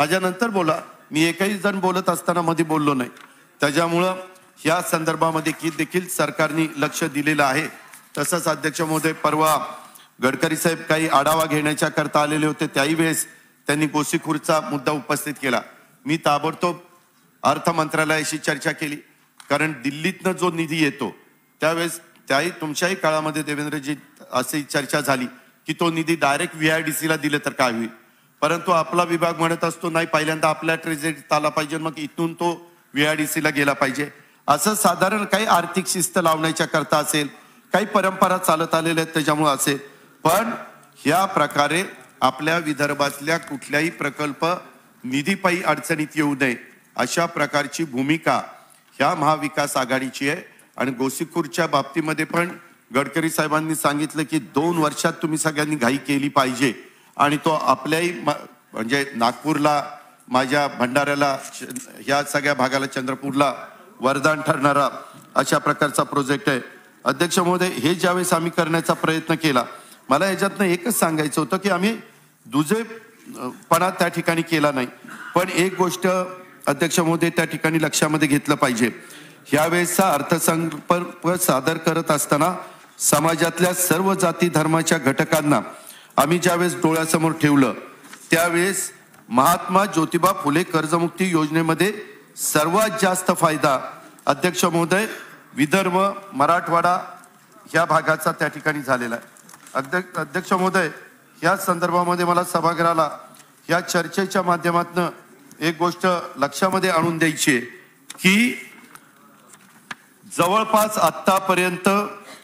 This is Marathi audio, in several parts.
माझ्यानंतर बोला. मी एकही जण बोलत असताना मध्ये बोललो नाही. त्याच्यामुळं या संदर्भामध्ये की देखील सरकारने लक्ष दिलेलं आहे. तसंच अध्यक्ष महोदय परवा गडकरी साहेब काही आढावा घेण्याच्या करता आलेले होते. त्याही वेळेस त्यांनी गोसीखुरचा मुद्दा उपस्थित केला. मी ताबडतोब अर्थ मंत्रालयाशी चर्चा केली. कारण दिल्लीतनं जो निधी येतो त्यावेळेस त्याही तुमच्याही काळामध्ये देवेंद्रजी अशी चर्चा झाली की तो निधी डायरेक्ट व्ही आय डी सीला दिले तर काय होईल? परंतु आपला विभाग म्हणत असतो नाही पहिल्यांदा आपल्या ट्रेझरीत आला पाहिजे मग इथून तो व्ही डी सीला गेला पाहिजे. असं साधारण काही आर्थिक शिस्त लावण्याच्या करता असेल काही परंपरा चालत आलेल्या आहेत त्याच्यामुळे असेल. पण ह्या प्रकारे आपल्या विदर्भातल्या कुठल्याही प्रकल्प निधीपायी अडचणीत येऊ नये अशा प्रकारची भूमिका ह्या महाविकास आघाडीची आहे. आणि गोसीखुरच्या बाबतीमध्ये पण गडकरी साहेबांनी सांगितलं की दोन वर्षात तुम्ही सगळ्यांनी घाई केली पाहिजे. आणि तो आपल्याही म- म्हणजे नागपूरला माझ्या भंडाऱ्याला ह्या सगळ्या भागाला चंद्रपूरला वरदान ठरणारा अशा प्रकारचा प्रोजेक्ट आहे. अध्यक्ष महोदय हे ज्यावेळेस आम्ही करण्याचा प्रयत्न केला मला याच्यातनं एकच सांगायचं होतं की आम्ही दुजेपणा त्या ठिकाणी केला नाही. पण एक गोष्ट अध्यक्ष महोदय त्या ठिकाणी लक्षामध्ये घेतलं पाहिजे. ह्यावेळेसचा अर्थसंकल्प सादर करत असताना समाजातल्या सर्व जाती धर्माच्या घटकांना आम्ही ज्यावेळेस डोळ्यासमोर ठेवलं त्यावेळेस महात्मा ज्योतिबा फुले कर्जमुक्ती योजनेमध्ये सर्वात जास्त फायदा अध्यक्ष महोदय विदर्भ मराठवाडा ह्या भागाचा त्या ठिकाणी झालेला आहे. अध्यक्ष अध्यक्ष महोदय ह्या संदर्भामध्ये मला सभागृहाला या चर्चेच्या माध्यमातून एक गोष्ट लक्षामध्ये आणून द्यायची आहे की जवळपास आत्तापर्यंत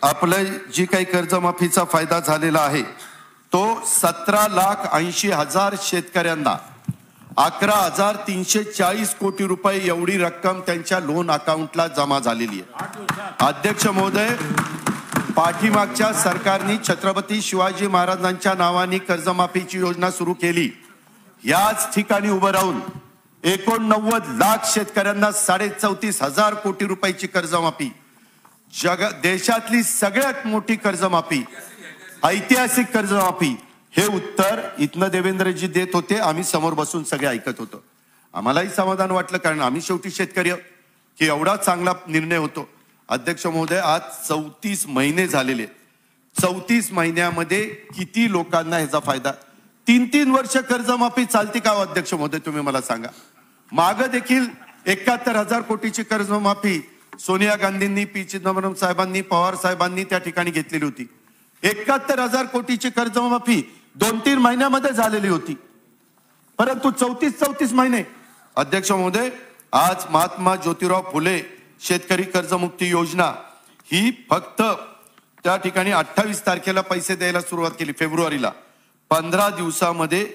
आपलं जी काही कर्जमाफीचा फायदा झालेला आहे तो सतरा लाख ऐंशी हजार शेतकऱ्यांना अकरा हजार तीनशे चाळीस कोटी रुपये एवढी रक्कम त्यांच्या लोन अकाउंटला जमा झालेली आहे. अध्यक्ष महोदय पाठीमागच्या सरकारने छत्रपती शिवाजी महाराजांच्या नावाने कर्जमाफीची योजना सुरू केली. याच ठिकाणी उभं राहून एकोणनव्वद लाख शेतकऱ्यांना साडे चौतीस हजार कोटी रुपयाची कर्जमाफी. जग देशातली सगळ्यात मोठी कर्जमाफी. ऐतिहासिक कर्जमाफी हे उत्तर इथनं देवेंद्रजी देत होते. आम्ही समोर बसून सगळे ऐकत होतो. आम्हालाही समाधान वाटलं कारण आम्ही शेवटी शेतकरी की एवढा चांगला निर्णय होतो. अध्यक्ष महोदय आज चौतीस महिने झालेले चौतीस महिन्यामध्ये किती लोकांना ह्याचा फायदा? तीन तीन वर्ष कर्जमाफी चालते का हो अध्यक्ष महोदय तुम्ही मला सांगा. माग देखील एकाहत्तर हजार कोटीची कर्जमाफी सोनिया गांधींनी पी चिदंबरम साहेबांनी पवार साहेबांनी त्या ठिकाणी घेतलेली होती. एकाहत्तर हजार कोटीची कर्जमाफी दोन तीन महिन्यामध्ये झालेली होती. परंतु चौतीस चौतीस महिने. अध्यक्ष महोदय आज महात्मा ज्योतिराव फुले शेतकरी कर्जमुक्ती योजना ही फक्त त्या ठिकाणी अठ्ठावीस तारखेला पैसे द्यायला सुरुवात केली फेब्रुवारीला. पंधरा दिवसामध्ये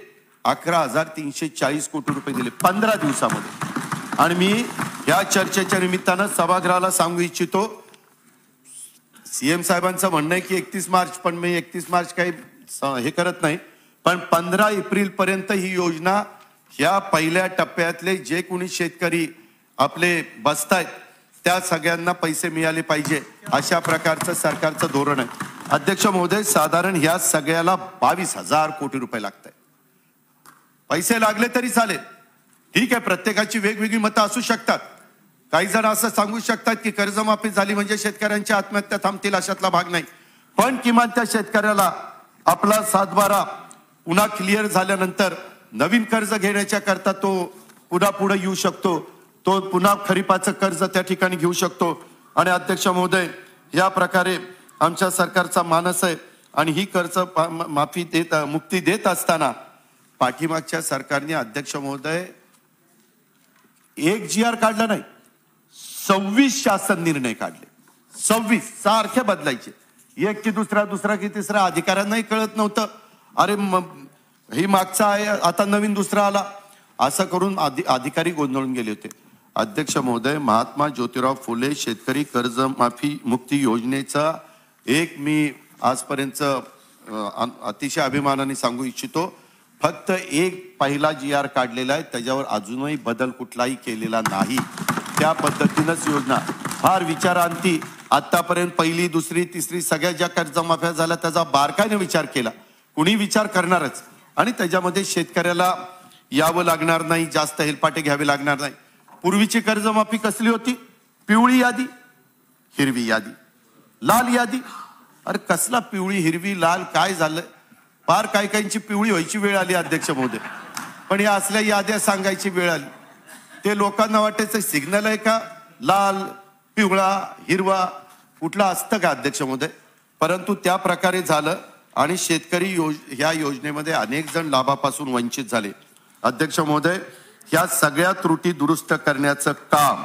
अकरा हजार तीनशे चाळीस कोटी रुपये दिले पंधरा दिवसामध्ये. आणि मी या चर्चेच्या निमित्तानं सभागृहाला सांगू इच्छितो सीएम साहेबांचं म्हणणं आहे की एकतीस मार्च पण मी एकतीस मार्च काही हे करत नाही. पण पंधरा एप्रिल पर्यंत ही योजना ह्या पहिल्या टप्प्यातले जे कोणी शेतकरी आपले बसतायत त्या सगळ्यांना पैसे मिळाले पाहिजे अशा प्रकारचं सरकारचं धोरण आहे. अध्यक्ष महोदय साधारण ह्या सगळ्याला बावीस हजार कोटी रुपये लागत पैसे लागले तरी चालेल. ठीक आहे प्रत्येकाची वेगवेगळी मतं असू शकतात. काही जण असं सांगू शकतात की कर्जमाफी झाली म्हणजे शेतकऱ्यांच्या आत्महत्या थांबतील अशातला भाग नाही. पण किमान त्या शेतकऱ्याला आपला सातबारा पुन्हा क्लिअर झाल्यानंतर नवीन कर्ज घेण्याच्या करता तो पुन्हा पुढे येऊ शकतो. तो पुन्हा खरीपाचं कर्ज त्या ठिकाणी घेऊ शकतो. आणि अध्यक्ष महोदय या प्रकारे आमच्या सरकारचा मानस आहे आणि ही कर्ज माफी देत मुक्ती देत असताना पाठीमागच्या सरकारने अध्यक्ष महोदय एक जी आर काढला नाही. सव्वीस शासन निर्णय काढले. सव्वीस सारखे बदलायचे. एक की दुसरा दुसरा की तिसरा अधिकाऱ्यांनाही कळत नव्हतं. अरे ही मागचा आहे आता नवीन दुसरा आला. असं करून अधि अधिकारी गोंधळून गेले होते. अध्यक्ष महोदय महात्मा ज्योतिराव फुले शेतकरी कर्जमाफी मुक्ती योजनेचा एक मी आजपर्यंत अतिशय अभिमानाने सांगू इच्छितो. फक्त एक पहिला जी आर काढलेला आहे त्याच्यावर अजूनही बदल कुठलाही केलेला नाही. त्या पद्धतीनंच योजना. फार विचारांती. आतापर्यंत पहिली दुसरी तिसरी सगळ्या ज्या कर्जमाफ्या झाल्या त्याचा बारकाईने विचार केला. कुणी विचार करणारच. आणि त्याच्यामध्ये शेतकऱ्याला यावं लागणार नाही जास्त हेलपाटे घ्यावे लागणार नाही. पूर्वीची कर्जमाफी कसली होती? पिवळी यादी हिरवी यादी. लाल यादी. अरे कसला पिवळी हिरवी लाल काय झालं? फार काही काहींची पिवळी व्हायची वेळ आली अध्यक्ष महोदय. पण या असल्या याद्या सांगायची वेळ आली. ते लोकांना वाटायचं सिग्नल आहे का? लाल पिवळा हिरवा कुठला असतं का अध्यक्ष महोदय परंतु त्या प्रकारे झालं आणि शेतकरी योज ह्या योजनेमध्ये अनेक जण लाभापासून वंचित झाले. अध्यक्ष महोदय ह्या सगळ्या त्रुटी दुरुस्त करण्याचं काम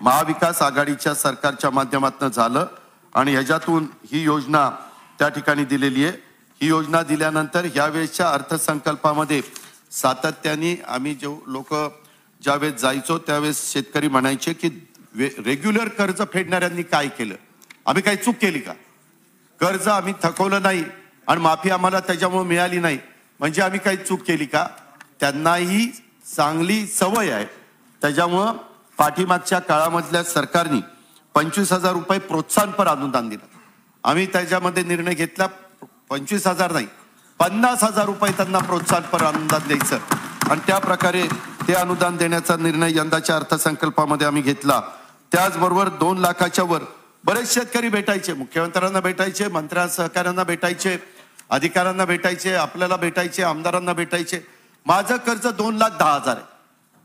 महाविकास आघाडीच्या सरकारच्या माध्यमातून झालं आणि ह्याच्यातून ही योजना त्या ठिकाणी दिलेली आहे. ही योजना दिल्यानंतर ह्यावेळेसच्या अर्थसंकल्पामध्ये सातत्याने आम्ही जो लोक ज्यावेळेस जायचो त्यावेळेस शेतकरी म्हणायचे की रेग्युलर कर्ज फेडणाऱ्यांनी काय केलं? आम्ही काही चूक केली का? कर्ज आम्ही थकवलं नाही आणि माफी आम्हाला त्याच्यामुळे मिळाली नाही. म्हणजे आम्ही काही चूक केली का? त्यांनाही चांगली सवय आहे. त्याच्यामुळं पाठीमागच्या काळामधल्या सरकारनी पंचवीस हजार रुपये प्रोत्साहनपर अनुदान दिलं. आम्ही त्याच्यामध्ये निर्णय घेतला पंचवीस हजार नाही पन्नास हजार रुपये त्यांना प्रोत्साहनपर अनुदान द्यायचं. आणि त्या प्रकारे ते अनुदान देण्याचा निर्णय यंदाच्या अर्थसंकल्पामध्ये आम्ही घेतला. त्याचबरोबर दोन लाखाच्या वर बरेच शेतकरी भेटायचे मुख्यमंत्र्यांना भेटायचे मंत्र्या सहकाऱ्यांना भेटायचे अधिकाऱ्यांना भेटायचे आपल्याला भेटायचे आमदारांना भेटायचे. माझं कर्ज दोन लाख दहा हजार आहे.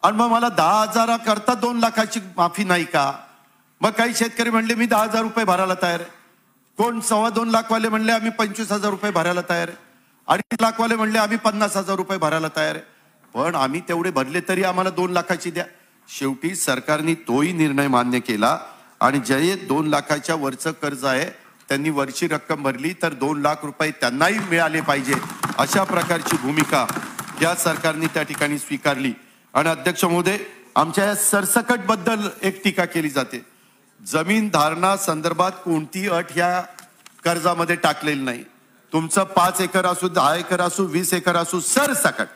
आणि मग मला दहा हजाराकरता दोन लाखाची माफी नाही का? मग काही शेतकरी म्हणले मी दहा हजार रुपये भरायला तयार आहे. कोण सव्वा दोन लाखवाले म्हणले आम्ही पंचवीस हजार रुपये भरायला तयार आहे. अडीच लाखवाले म्हणले आम्ही पन्नास हजार रुपये भरायला तयार आहे. पण आम्ही तेवढे भरले तरी आम्हाला दोन लाखाची द्या. शेवटी सरकारने तोही निर्णय मान्य केला आणि जे दोन लाखाच्या वरचं कर्ज आहे त्यांनी वरची रक्कम भरली तर दोन लाख रुपये त्यांनाही मिळाले पाहिजे अशा प्रकारची भूमिका या सरकारने त्या ठिकाणी स्वीकारली. आणि अध्यक्ष महोदय आमच्या या सरसकटबद्दल एक टीका केली जाते. जमीन धारणा संदर्भात कोणती अट ह्या कर्जामध्ये टाकलेली नाही. तुमचं पाच एकर असू दहा एकर असू वीस एकर असू सरसकट.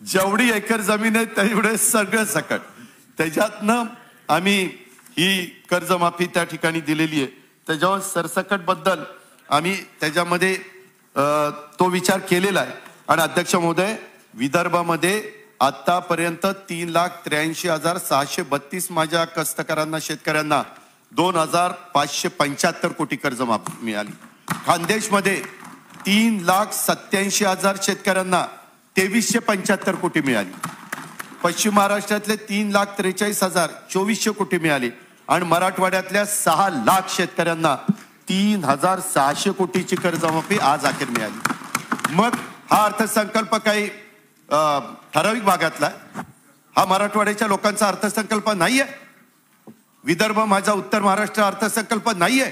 जेवढी एकर जमीन आहे तेवढे सगळं सकट. त्याच्यातनं आम्ही ही कर्जमाफी त्या ठिकाणी दिलेली आहे. त्याच्यावर सरसकटबद्दल आम्ही त्याच्यामध्ये तो विचार केलेला आहे. आणि अध्यक्ष महोदय विदर्भामध्ये आतापर्यंत तीन लाख त्र्याऐंशी हजार सहाशे बत्तीस माझ्या कष्टकऱ्यांना शेतकऱ्यांना दोन हजार पाचशे पंच्याहत्तर कोटी कर्जमाफी मिळाली. खानदेशमध्ये तीन लाख सत्याऐंशी हजार शेतकऱ्यांना तेवीसशे पंच्याहत्तर कोटी मिळाली. पश्चिम महाराष्ट्रातले तीन लाख त्रेचाळीस हजार चोवीसशे कोटी मिळाले. आणि मराठवाड्यातल्या सहा लाख शेतकऱ्यांना तीन हजार सहाशे कोटीची कर्जमाफी आज अखेर मिळाली. मग हा अर्थसंकल्प काही ठराविक भागातला हा मराठवाड्याच्या लोकांचा अर्थसंकल्प नाहीये. विदर्भ माझा उत्तर महाराष्ट्र अर्थसंकल्प नाहीये.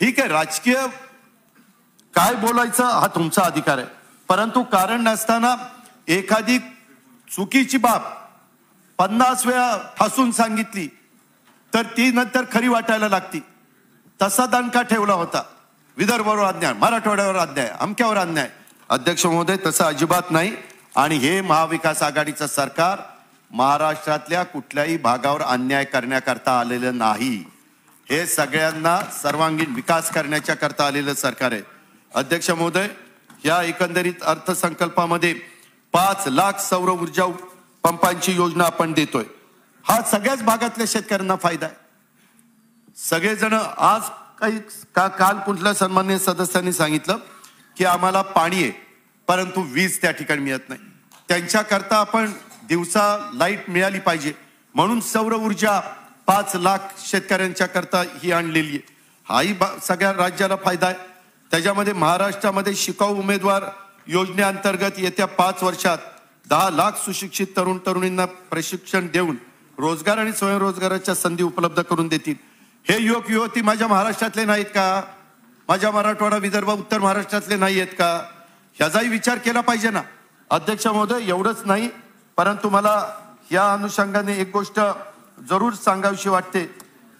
ठीक आहे राजकीय काय बोलायचं हा तुमचा अधिकार आहे. परंतु कारण नसताना एखादी चुकीची बाब पन्नास वेळा फासून सांगितली तर ती नंतर खरी वाटायला लागती. तसा दणका ठेवला होता. विदर्भावर अन्याय मराठवाड्यावर अन्याय अमक्यावर अन्याय. अध्यक्ष महोदय तसं अजिबात नाही. आणि हे महाविकास आघाडीचं सरकार महाराष्ट्रातल्या कुठल्याही भागावर अन्याय करण्याकरता आलेलं नाही. हे सगळ्यांना सर्वांगीण विकास करण्याच्या करता आलेलं सरकार आहे. अध्यक्ष महोदय या एकंदरीत अर्थसंकल्पामध्ये पाच लाख सौर ऊर्जा पंपांची योजना आपण देतोय. हा सगळ्याच भागातल्या शेतकऱ्यांना फायदा आहे. सगळेजण आज काही का काल कुठल्या सन्मान्य सदस्यांनी सांगितलं की आम्हाला पाणी आहे परंतु वीज त्या ठिकाणी मिळत नाही. त्यांच्याकरता आपण दिवसा लाइट मिळाली पाहिजे. म्हणून सौर ऊर्जा पाच लाख शेतकऱ्यांच्या करता ही आणलेली आहे. हाही सगळ्या राज्याला फायदा आहे. त्याच्यामध्ये महाराष्ट्रामध्ये शिकाऊ उमेदवार योजनेअंतर्गत येत्या पाच वर्षात दहा लाख सुशिक्षित तरुण तरुणींना प्रशिक्षण देऊन रोजगार आणि स्वयंरोजगाराच्या संधी उपलब्ध करून देतील. हे युवक युवती माझ्या महाराष्ट्रातले नाहीत का? माझ्या मराठवाडा विदर्भ उत्तर महाराष्ट्रातले नाही आहेत का? ह्याचाही विचार केला पाहिजे ना. अध्यक्ष महोदय एवढंच नाही परंतु मला या अनुषंगाने एक गोष्ट जरूर सांगावीशी वाटते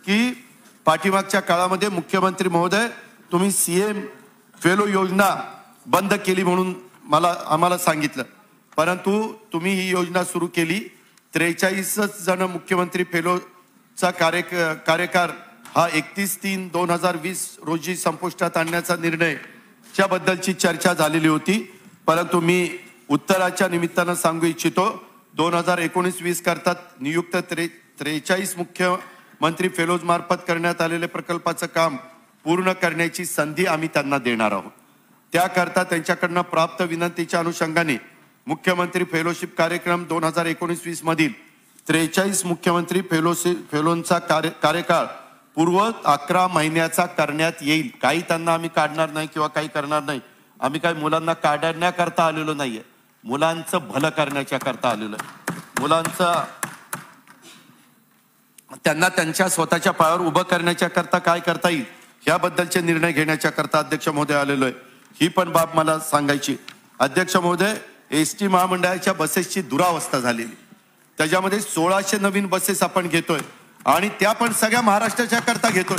की पाठीमागच्या काळामध्ये मुख्यमंत्री महोदय तुम्ही सी एम फेलो योजना बंद केली म्हणून मला आम्हाला सांगितलं. परंतु तुम्ही ही योजना सुरू केली. त्रेचाळीसच जण मुख्यमंत्री फेलोचा कार्य कार्यकार हा एकतीस तीन दोन हजार वीस रोजी संपुष्टात आणण्याचा निर्णयच्या बद्दलची चर्चा झालेली होती. परंतु मी उत्तराच्या निमित्तानं सांगू इच्छितो दोन हजार एकोणीस वीस करतात नियुक्त त्रे त्रेचाळीस मुख्यमंत्री फेलोज मार्फत करण्यात आलेले प्रकल्पाचं काम पूर्ण करण्याची संधी आम्ही त्यांना देणार आहोत. त्याकरता त्यांच्याकडनं प्राप्त विनंतीच्या अनुषंगाने मुख्यमंत्री फेलोशिप कार्यक्रम दोन हजार एकोणीस वीस मधील त्रेचाळीस मुख्यमंत्री फेलोशिप फेलोंचा कार्य कार्यकाळ पूर्व अकरा महिन्याचा करण्यात येईल. काही त्यांना आम्ही काढणार नाही किंवा काही करणार नाही. आम्ही काही मुलांना काढण्याकरता आलेलो नाहीये. मुलांचं भलं करण्याच्या करता आलेलो आहे. मुलांचं त्यांना त्यांच्या स्वतःच्या पायावर उभं करण्याच्या करता काय करता येईल? याबद्दलचे निर्णय घेण्याच्या करता अध्यक्ष महोदय आलेलो आहे. ही पण बाब मला सांगायची. अध्यक्ष महोदय एस टी महामंडळाच्या बसेसची दुरावस्था झालेली. त्याच्यामध्ये सोळाशे नवीन बसेस आपण घेतोय आणि त्या पण सगळ्या महाराष्ट्राच्या करता घेतोय.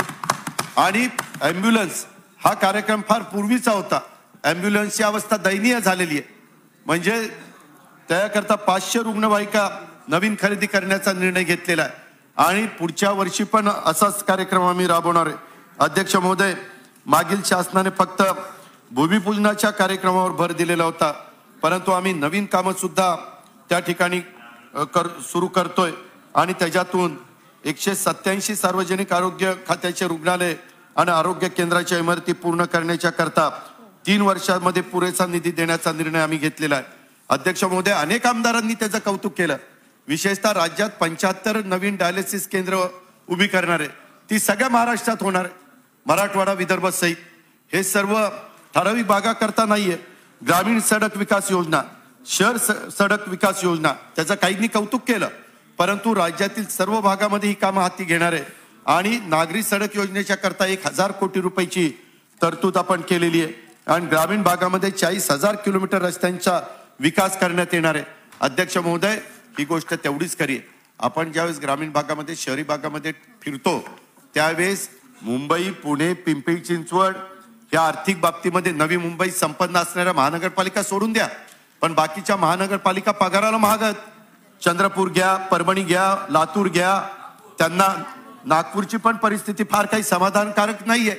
आणि ॲम्ब्युलन्स हा कार्यक्रम फार पूर्वीचा होता. ॲम्ब्युलन्सची अवस्था दयनीय झालेली आहे. म्हणजे त्याकरता पाचशे रुग्णवाहिका नवीन खरेदी करण्याचा निर्णय घेतलेला आहे. आणि पुढच्या वर्षी पण असाच कार्यक्रम आम्ही राबवणार आहे. अध्यक्ष महोदय मागील शासनाने फक्त भूमिपूजनाच्या कार्यक्रमावर भर दिलेला होता परंतु आम्ही नवीन कामं सुद्धा त्या ठिकाणी कर सुरू करतोय. आणि त्याच्यातून एकशे सत्याऐंशी सार्वजनिक आरोग्य खात्याचे रुग्णालय आणि आरोग्य केंद्राच्या इमारती पूर्ण करण्याच्या करता तीन वर्षामध्ये पुरेसा निधी देण्याचा निर्णय आम्ही घेतलेला आहे. अध्यक्ष महोदय अनेक आमदारांनी त्याचं कौतुक केलं. विशेषतः राज्यात पंच्याहत्तर नवीन डायलिसिस केंद्र उभी करणार आहे ती सगळ्या महाराष्ट्रात होणार आहे. मराठवाडा विदर्भ सहित. हे सर्व ठराविक भागाकरता नाहीये. ग्रामीण सडक विकास योजना शहर स- सडक विकास योजना त्याचं काहींनी कौतुक केलं. परंतु राज्यातील सर्व भागामध्ये ही कामं हाती घेणार आहे. आणि नागरी सडक योजनेच्या करता एक हजार कोटी रुपयाची तरतूद आपण केलेली आहे. आणि ग्रामीण भागामध्ये चाळीस हजार किलोमीटर रस्त्यांचा विकास करण्यात येणार आहे. अध्यक्ष महोदय ही गोष्ट तेवढीच खरी आपण ज्यावेळेस ग्रामीण भागामध्ये शहरी भागामध्ये फिरतो त्यावेळेस मुंबई पुणे पिंपरी चिंचवड या आर्थिक बाबतीमध्ये नवी मुंबई संपन्न असणाऱ्या महानगरपालिका सोडून द्या. पण बाकीच्या महानगरपालिका पगाराला महागत. चंद्रपूर घ्या परभणी घ्या लातूर घ्या त्यांना नागपूरची पण परिस्थिती फार काही समाधानकारक नाहीये.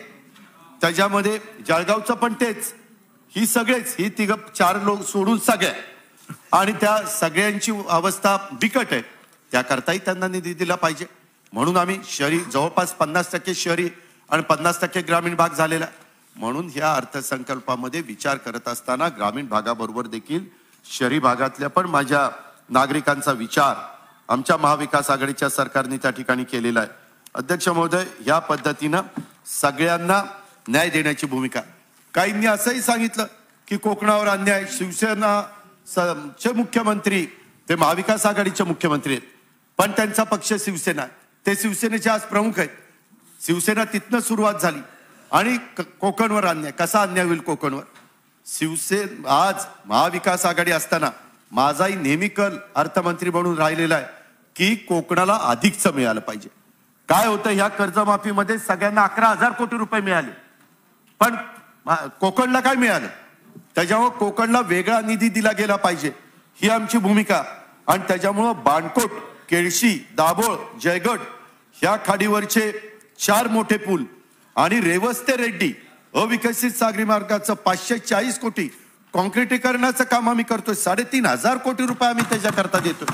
त्याच्यामध्ये जळगावचं पण तेच. ही सगळेच ही तिघ चार लोक सोडून सगळ्या आणि त्या सगळ्यांची अवस्था बिकट आहे. त्याकरताही त्यांना निधी दिला पाहिजे. म्हणून आम्ही शहरी जवळपास पन्नास टक्के शहरी आणि पन्नास टक्के ग्रामीण भाग झालेला आहे. म्हणून ह्या अर्थसंकल्पामध्ये विचार करत असताना ग्रामीण भागाबरोबर देखील शहरी भागातल्या पण माझ्या नागरिकांचा विचार आमच्या महाविकास आघाडीच्या सरकारने त्या ठिकाणी केलेला आहे अध्यक्ष महोदय या पद्धतीनं सगळ्यांना न्याय देण्याची भूमिका काहींनी असंही सांगितलं की कोकणावर अन्याय शिवसेना चे मुख्यमंत्री ते महाविकास आघाडीचे मुख्यमंत्री आहेत पण त्यांचा पक्ष शिवसेना आहे. ते शिवसेनेचे आज प्रमुख आहेत. शिवसेना तिथनं सुरुवात झाली. आणि क- कोकणवर अन्याय. कसा अन्याय होईल कोकणवर? शिवसेन आज महाविकास आघाडी असताना माझाही नेहमी कल अर्थमंत्री म्हणून राहिलेला आहे की कोकणाला अधिकचं मिळालं पाहिजे. काय होतं ह्या कर्जमाफीमध्ये सगळ्यांना अकरा हजार कोटी रुपये मिळाले. पण कोकणला काय मिळालं? त्याच्यामुळं कोकणला वेगळा निधी दिला गेला पाहिजे. ही आमची भूमिका. आणि त्याच्यामुळं बाणकोट केळशी दाभोळ जयगड ह्या खाडीवरचे चार मोठे पूल आणि रेवस्ते रेड्डी अविकसित सागरी मार्गाचं पाचशे चाळीस कोटी कॉन्क्रिटीकरणाचं काम आम्ही करतोय. साडेतीन हजार कोटी रुपये आम्ही त्याच्याकरता देतो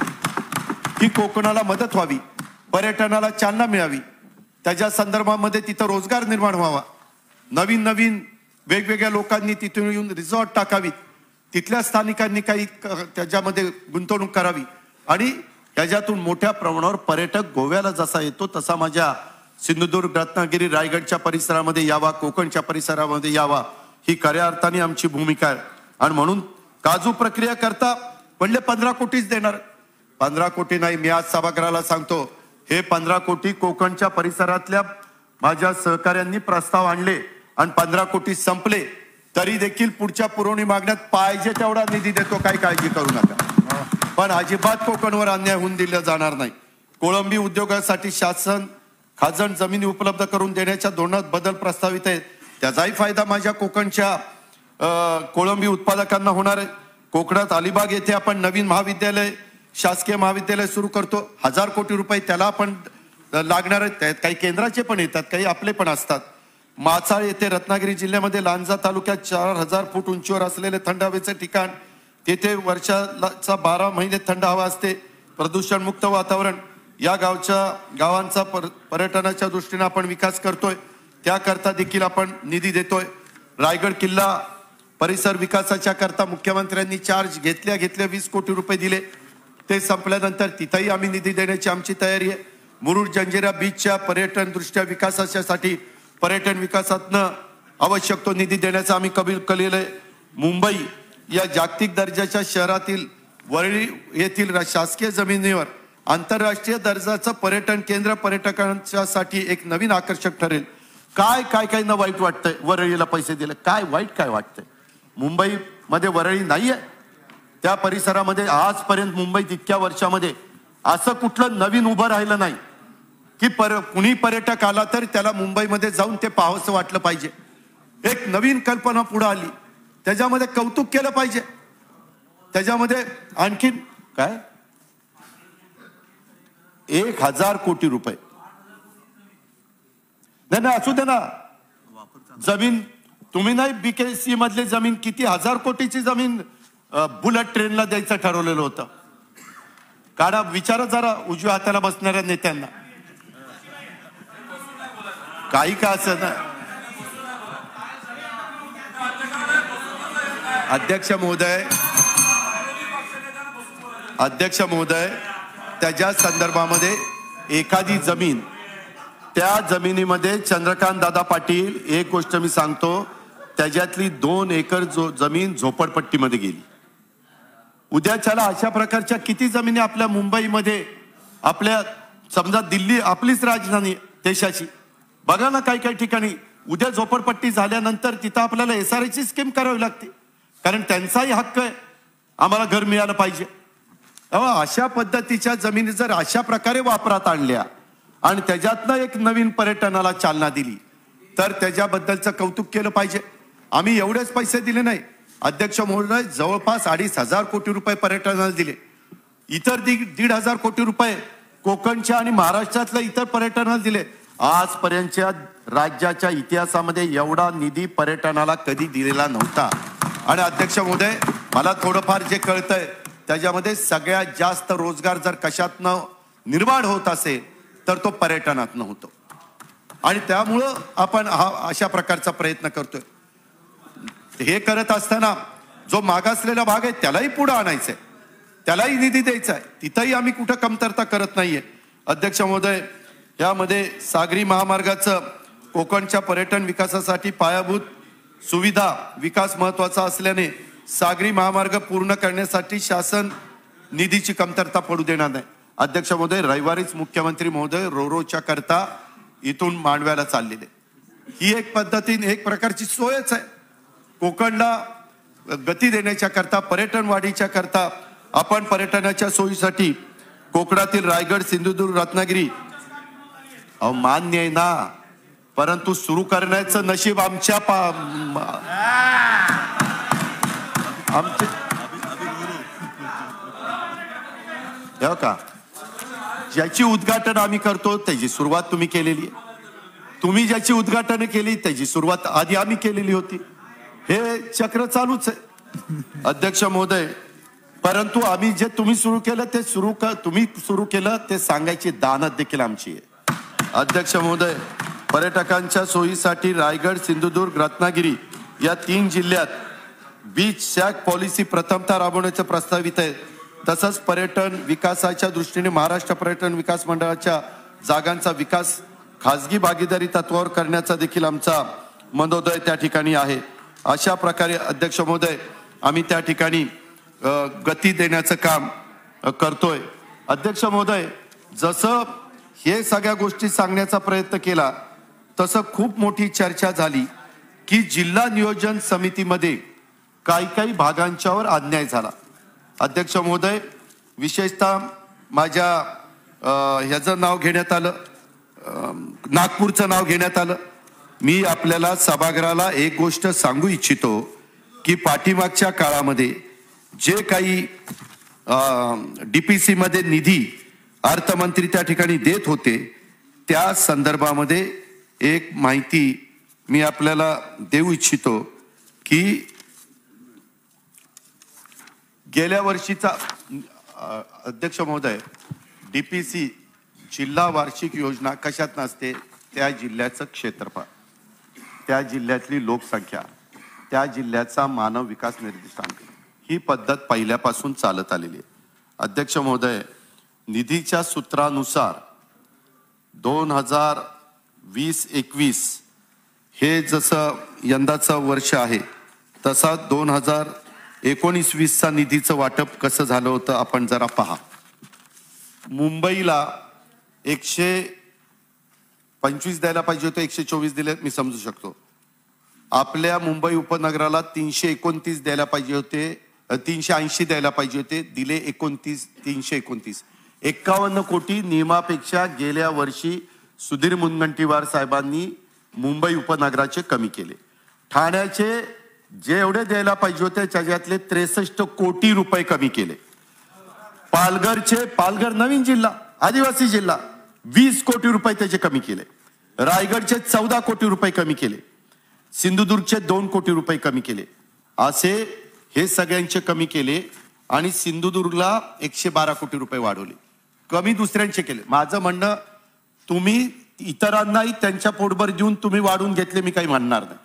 की कोकणाला मदत व्हावी पर्यटनाला चालना मिळावी. त्याच्या संदर्भामध्ये तिथं रोजगार निर्माण व्हावा. नवीन नवीन वेगवेगळ्या लोकांनी तिथून येऊन रिसॉर्ट टाकावीत. तिथल्या स्थानिकांनी काही त्याच्यामध्ये गुंतवणूक करावी. आणि त्याच्यातून मोठ्या प्रमाणावर पर्यटक गोव्याला जसा येतो तसा माझ्या सिंधुदुर्ग रत्नागिरी रायगडच्या परिसरामध्ये यावा कोकणच्या परिसरामध्ये यावा ही खऱ्या अर्थाने आमची भूमिका आहे. आणि म्हणून काजू प्रक्रिया करता म्हणले पंधरा कोटीच देणार. पंधरा कोटी नाही मी आज सभागृहाला सांगतो हे पंधरा कोटी कोकणच्या परिसरातल्या माझ्या सहकाऱ्यांनी प्रस्ताव आणले आणि पंधरा कोटी संपले तरी देखील पुढच्या पुरवणी मागण्यात पाहिजे तेवढा निधी देतो काही काळजी करू नका. पण अजिबात कोकणवर अन्याय होऊन दिला जाणार नाही. कोळंबी उद्योगासाठी शासन खाजण जमिनी उपलब्ध करून देण्याच्या धोरणात बदल प्रस्तावित आहेत. त्याचाही फायदा माझ्या कोकणच्या कोळंबी उत्पादकांना होणार आहे. कोकणात अलिबाग येथे आपण नवीन महाविद्यालय शासकीय महाविद्यालय सुरू करतो. हजार कोटी रुपये त्याला आपण लागणार आहेत. त्यात काही केंद्राचे पण येतात काही आपले पण असतात. माचाळ येथे रत्नागिरी जिल्ह्यामध्ये लांजा तालुक्यात चार हजार फूट उंचीवर असलेले थंड हवेचे ठिकाण तेथे वर्षाचा बारा महिने थंड हवा असते प्रदूषणमुक्त वातावरण. या गावच्या गावांचा पर पर्यटनाच्या दृष्टीने आपण विकास करतोय. त्याकरता देखील आपण निधी देतोय. रायगड किल्ला परिसर विकासाच्या करता मुख्यमंत्र्यांनी चार्ज घेतल्या घेतल्या वीस कोटी रुपये दिले. ते संपल्यानंतर तिथंही आम्ही निधी देण्याची आमची तयारी आहे. मुरुड जंजिरा बीचच्या पर्यटन दृष्ट्या विकासाच्यासाठी पर्यटन विकासातनं आवश्यक तो निधी देण्याचा आम्ही कबील केलेलं आहे. मुंबई या जागतिक दर्जाच्या शहरातील वरळी येथील शासकीय जमिनीवर आंतरराष्ट्रीय दर्जाचं पर्यटन केंद्र पर्यटकांच्यासाठी एक नवीन आकर्षक ठरेल. काय काय काय ना वाईट वाटतंय? वरळीला पैसे दिले. काय वाईट काय वाटतंय? मुंबईमध्ये वरळी नाहीये. त्या परिसरामध्ये आजपर्यंत मुंबईत इतक्या वर्षामध्ये असं कुठलं नवीन उभं राहिलं नाही की पर कुणी पर्यटक आला तर त्याला मुंबईमध्ये जाऊन ते पाहावंसं वाटलं पाहिजे. एक नवीन कल्पना पुढे आली. त्याच्यामध्ये कौतुक केलं पाहिजे. त्याच्यामध्ये आणखीन काय? एक हजार कोटी रुपये. नाही नाही असू दे ना. जमीन तुम्ही नाही बीकेसी मधली जमीन किती हजार कोटीची जमीन बुलेट ट्रेनला द्यायचं ठरवलेलं होतं. काढा विचारा जरा उजव्या हाताला बसणाऱ्या नेत्यांना. काही का असं ना? अध्यक्ष महोदय. अध्यक्ष महोदय त्याच्या संदर्भामध्ये एखादी जमीन त्या जमिनीमध्ये चंद्रकांत दादा पाटील एक गोष्ट मी सांगतो त्याच्यातली दोन एकर जो जमीन झोपडपट्टीमध्ये गेली. उद्याच्याला अशा प्रकारच्या किती जमिनी आपल्या मुंबईमध्ये आपल्या समजा दिल्ली आपलीच राजधानी देशाची. बघा ना काही काही ठिकाणी उद्या झोपडपट्टी झाल्यानंतर तिथं आपल्याला एस आर ची स्कीम करावी लागते. कारण त्यांचाही हक्क आहे. आम्हाला घर मिळालं पाहिजे. तेव्हा अशा पद्धतीच्या जमिनी जर अशा प्रकारे वापरात आणल्या आणि त्याच्यातनं एक नवीन पर्यटनाला चालना दिली तर त्याच्याबद्दलचं कौतुक केलं पाहिजे. आम्ही एवढेच पैसे दिले नाही. अध्यक्ष महोदय जवळपास अडीच हजार कोटी रुपये पर्यटनाला दिले. इतर दीड दीड हजार कोटी रुपये कोकणच्या आणि महाराष्ट्रातल्या इतर पर्यटनाला दिले. आजपर्यंतच्या राज्याच्या इतिहासामध्ये एवढा निधी पर्यटनाला कधी दिलेला नव्हता. आणि अध्यक्ष महोदय मला थोडंफार जे कळतंय त्याच्यामध्ये सगळ्यात जास्त रोजगार जर कशातनं निर्माण होत असेल तर तो पर्यटनातनं होतो. आणि त्यामुळं आपण हा अशा प्रकारचा प्रयत्न करतोय. हे करत असताना जो मागासलेला भाग आहे त्यालाही पुढे आणायचंय. त्यालाही निधी द्यायचा आहे तिथंही आम्ही कुठं कमतरता करत नाहीये. अध्यक्ष महोदय यामध्ये सागरी महामार्गाचं कोकणच्या पर्यटन विकासासाठी पायाभूत सुविधा विकास महत्त्वाचा असल्याने सागरी महामार्ग पूर्ण करण्यासाठी शासन निधीची कमतरता पडू देणार नाही. अध्यक्ष महोदय रविवारीच मुख्यमंत्री महोदय रोरोच्या करता इथून मांडव्याला चाललेले. ही एक पद्धतीने एक प्रकारची सोयच आहे. कोकणला गती देण्याच्या करता पर्यटन वाढीच्या करता आपण पर्यटनाच्या सोयीसाठी कोकणातील रायगड सिंधुदुर्ग रत्नागिरी अहो मान्य आहे ना. परंतु सुरू करण्याचं नशीब आमच्या पा आमचे का ज्याची उद्घाटन आम्ही करतो त्याची सुरुवात तुम्ही केलेली आहे. तुम्ही ज्याची उद्घाटन केली त्याची सुरुवात आधी आम्ही केलेली होती. हे चक्र चालूच आहे. अध्यक्ष महोदय परंतु आम्ही जे तुम्ही सुरू केलं ते सुरू क तुम्ही सुरू केलं ते सांगायची दानत देखील आमची आहे. अध्यक्ष महोदय पर्यटकांच्या सोयीसाठी रायगड सिंधुदुर्ग रत्नागिरी या तीन जिल्ह्यात बीच सॅक पॉलिसी प्रथमतः राबवण्याचं प्रस्तावित आहे. तसंच पर्यटन विकासाच्या दृष्टीने महाराष्ट्र पर्यटन विकास मंडळाच्या जागांचा विकास खाजगी भागीदारी तत्वावर करण्याचा देखील आमचा मनोदय त्या ठिकाणी आहे. अशा प्रकारे अध्यक्ष महोदय आम्ही त्या ठिकाणी गती देण्याचं काम करतोय. अध्यक्ष महोदय जसं हे सगळ्या गोष्टी सांगण्याचा प्रयत्न केला तसं खूप मोठी चर्चा झाली की जिल्हा नियोजन समितीमध्ये काही काही भागांच्यावर अन्याय झाला. अध्यक्ष महोदय विशेषतः माझ्या ह्याचं नाव घेण्यात आलं नागपूरचं नाव घेण्यात आलं. मी आपल्याला सभागृहाला एक गोष्ट सांगू इच्छितो की पाठीमागच्या काळामध्ये जे काही डी पी सीमध्ये निधी अर्थमंत्री त्या ठिकाणी देत होते त्या संदर्भामध्ये एक माहिती मी आपल्याला देऊ इच्छितो की गेल्या वर्षीचा अध्यक्ष महोदय डीपीसी जिल्हा वार्षिक योजना कशात नसते? त्या जिल्ह्याचं क्षेत्रफळ. त्या जिल्ह्यातली लोकसंख्या त्या जिल्ह्याचा मानव विकास निर्देशांक. ही पद्धत पहिल्यापासून चालत आलेली आहे. अध्यक्ष महोदय निधीच्या सूत्रानुसार दोन हजार वीस एकवीस. हे जसं यंदाचं वर्ष आहे तसा दोन हजार एकोणीस वीसचा निधीचं वाटप कसं झालं होतं आपण जरा पहा. मुंबईला एकशे पंचवीस द्यायला पाहिजे होतं एकशे चोवीस दिले मी समजू शकतो. आपल्या मुंबई उपनगराला तीनशे एकोणतीस द्यायला पाहिजे होते तीनशे ऐंशी द्यायला पाहिजे होते दिले एकोणतीस तीनशे एकोणतीस. एक्कावन्न कोटी नियमापेक्षा गेल्या वर्षी सुधीर मुनगंटीवार साहेबांनी मुंबई उपनगराचे कमी केले. ठाण्याचे जे एवढे द्यायला पाहिजे होते त्याच्यातले त्रेसष्ट कोटी रुपये कमी केले. पालघरचे पालघर नवीन जिल्हा आदिवासी जिल्हा वीस कोटी रुपये त्याचे कमी केले. रायगडचे चौदा कोटी रुपये कमी केले. सिंधुदुर्गचे दोन कोटी रुपये कमी केले. असे हे सगळ्यांचे कमी केले आणि सिंधुदुर्गला एकशे बारा कोटी रुपये वाढवले. कमी दुसऱ्यांचे केले. माझं म्हणणं तुम्ही इतरांनाही त्यांच्या पोटभर देऊन तुम्ही वाढून घेतले मी काही म्हणणार नाही.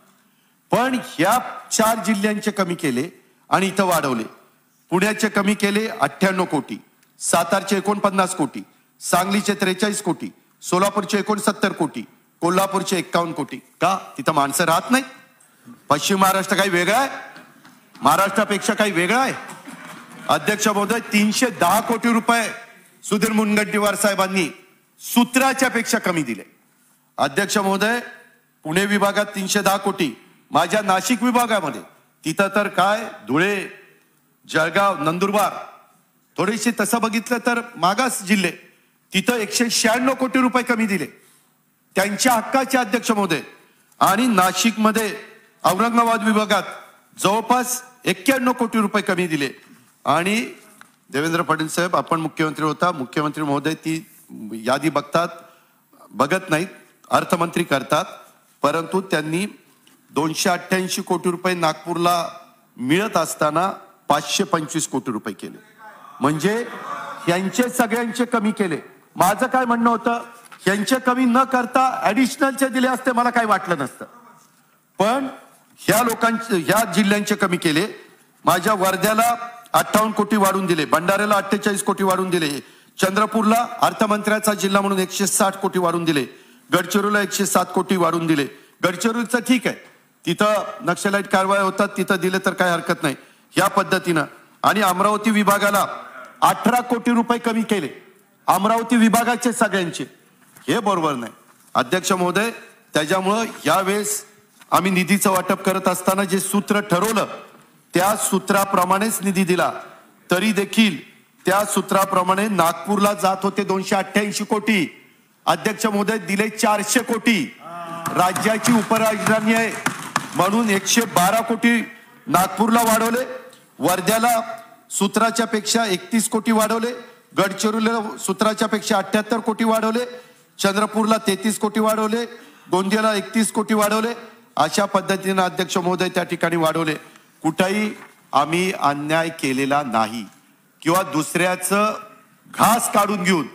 पण ह्या चार जिल्ह्यांचे कमी केले आणि इथं वाढवले. पुण्याचे कमी केले अठ्ठ्याण्णव कोटी सातारचे एकोणपन्नास कोटी सांगलीचे त्रेचाळीस कोटी सोलापूरचे एकोणसत्तर कोटी कोल्हापूरचे एक्कावन्न कोटी. का? तिथं माणसं राहत नाही. पश्चिम महाराष्ट्र काही वेगळा आहे. महाराष्ट्रापेक्षा काही वेगळा आहे. अध्यक्ष महोदय तीनशे दहा कोटी रुपये सुधीर मुनगंटीवार साहेबांनी सूत्राच्या पेक्षा कमी दिले. अध्यक्ष महोदय पुणे विभागात तीनशे दहा कोटी माझ्या नाशिक विभागामध्ये. तिथं तर काय धुळे जळगाव नंदुरबार. थोडेसे तसं बघितलं तर मागास जिल्हे तिथं एकशे शहाण्णव कोटी रुपये कमी दिले. त्यांच्या हक्काचे अध्यक्ष महोदय. आणि नाशिकमध्ये औरंगाबाद विभागात जवळपास एक्क्याण्णव कोटी रुपये कमी दिले. आणि देवेंद्र फडणवीस साहेब आपण मुख्यमंत्री होता. मुख्यमंत्री महोदय ती यादी बघतात बघत नाहीत अर्थमंत्री करतात परंतु त्यांनी दोनशे अठ्ठ्याऐंशी कोटी रुपये नागपूरला मिळत असताना पाचशे पंचवीस कोटी रुपये केले. म्हणजे यांचे सगळ्यांचे कमी केले. माझं काय म्हणणं होतं यांचे कमी न करता ॲडिशनलचे दिले असते मला काही वाटलं नसतं. पण ह्या लोकांचे ह्या जिल्ह्यांचे कमी केले. माझ्या वर्ध्याला अठ्ठावन्न कोटी वाढून दिले भंडाऱ्याला अठ्ठेचाळीस कोटी वाढून दिले. चंद्रपूरला अर्थमंत्र्याचा जिल्हा म्हणून एकशे साठ कोटी वाढून दिले. गडचिरोलीला एकशे सात कोटी वाढून दिले. गडचिरोलीचं ठीक आहे. तिथं नक्षलाईट कारवाई होतात तिथं दिले तर काही हरकत नाही. या पद्धतीनं. आणि अमरावती विभागाला अठरा कोटी रुपये कमी केले. अमरावती विभागाचे सगळ्यांचे. हे बरोबर नाही. अध्यक्ष महोदय त्याच्यामुळं यावेळेस आम्ही निधीचं वाटप करत असताना जे सूत्र ठरवलं त्या सूत्राप्रमाणेच निधी दिला. तरी देखील त्या सूत्राप्रमाणे नागपूरला जात होते दोनशे अठ्ठ्याऐंशी कोटी. अध्यक्ष महोदय दिले चारशे कोटी. राज्याची उपराजधानी आहे. म्हणून एकशे बारा कोटी नागपूरला वाढवले. वर्ध्याला सूत्राच्या पेक्षा एकतीस कोटी वाढवले. गडचिरोलीला सूत्राच्या पेक्षा अठ्याहत्तर कोटी वाढवले. चंद्रपूरला तेहतीस कोटी वाढवले. गोंदियाला एकतीस कोटी वाढवले. अशा पद्धतीनं अध्यक्ष महोदय त्या ठिकाणी वाढवले. कुठंही आम्ही अन्याय केलेला नाही. किंवा दुसऱ्याचं घास काढून घेऊन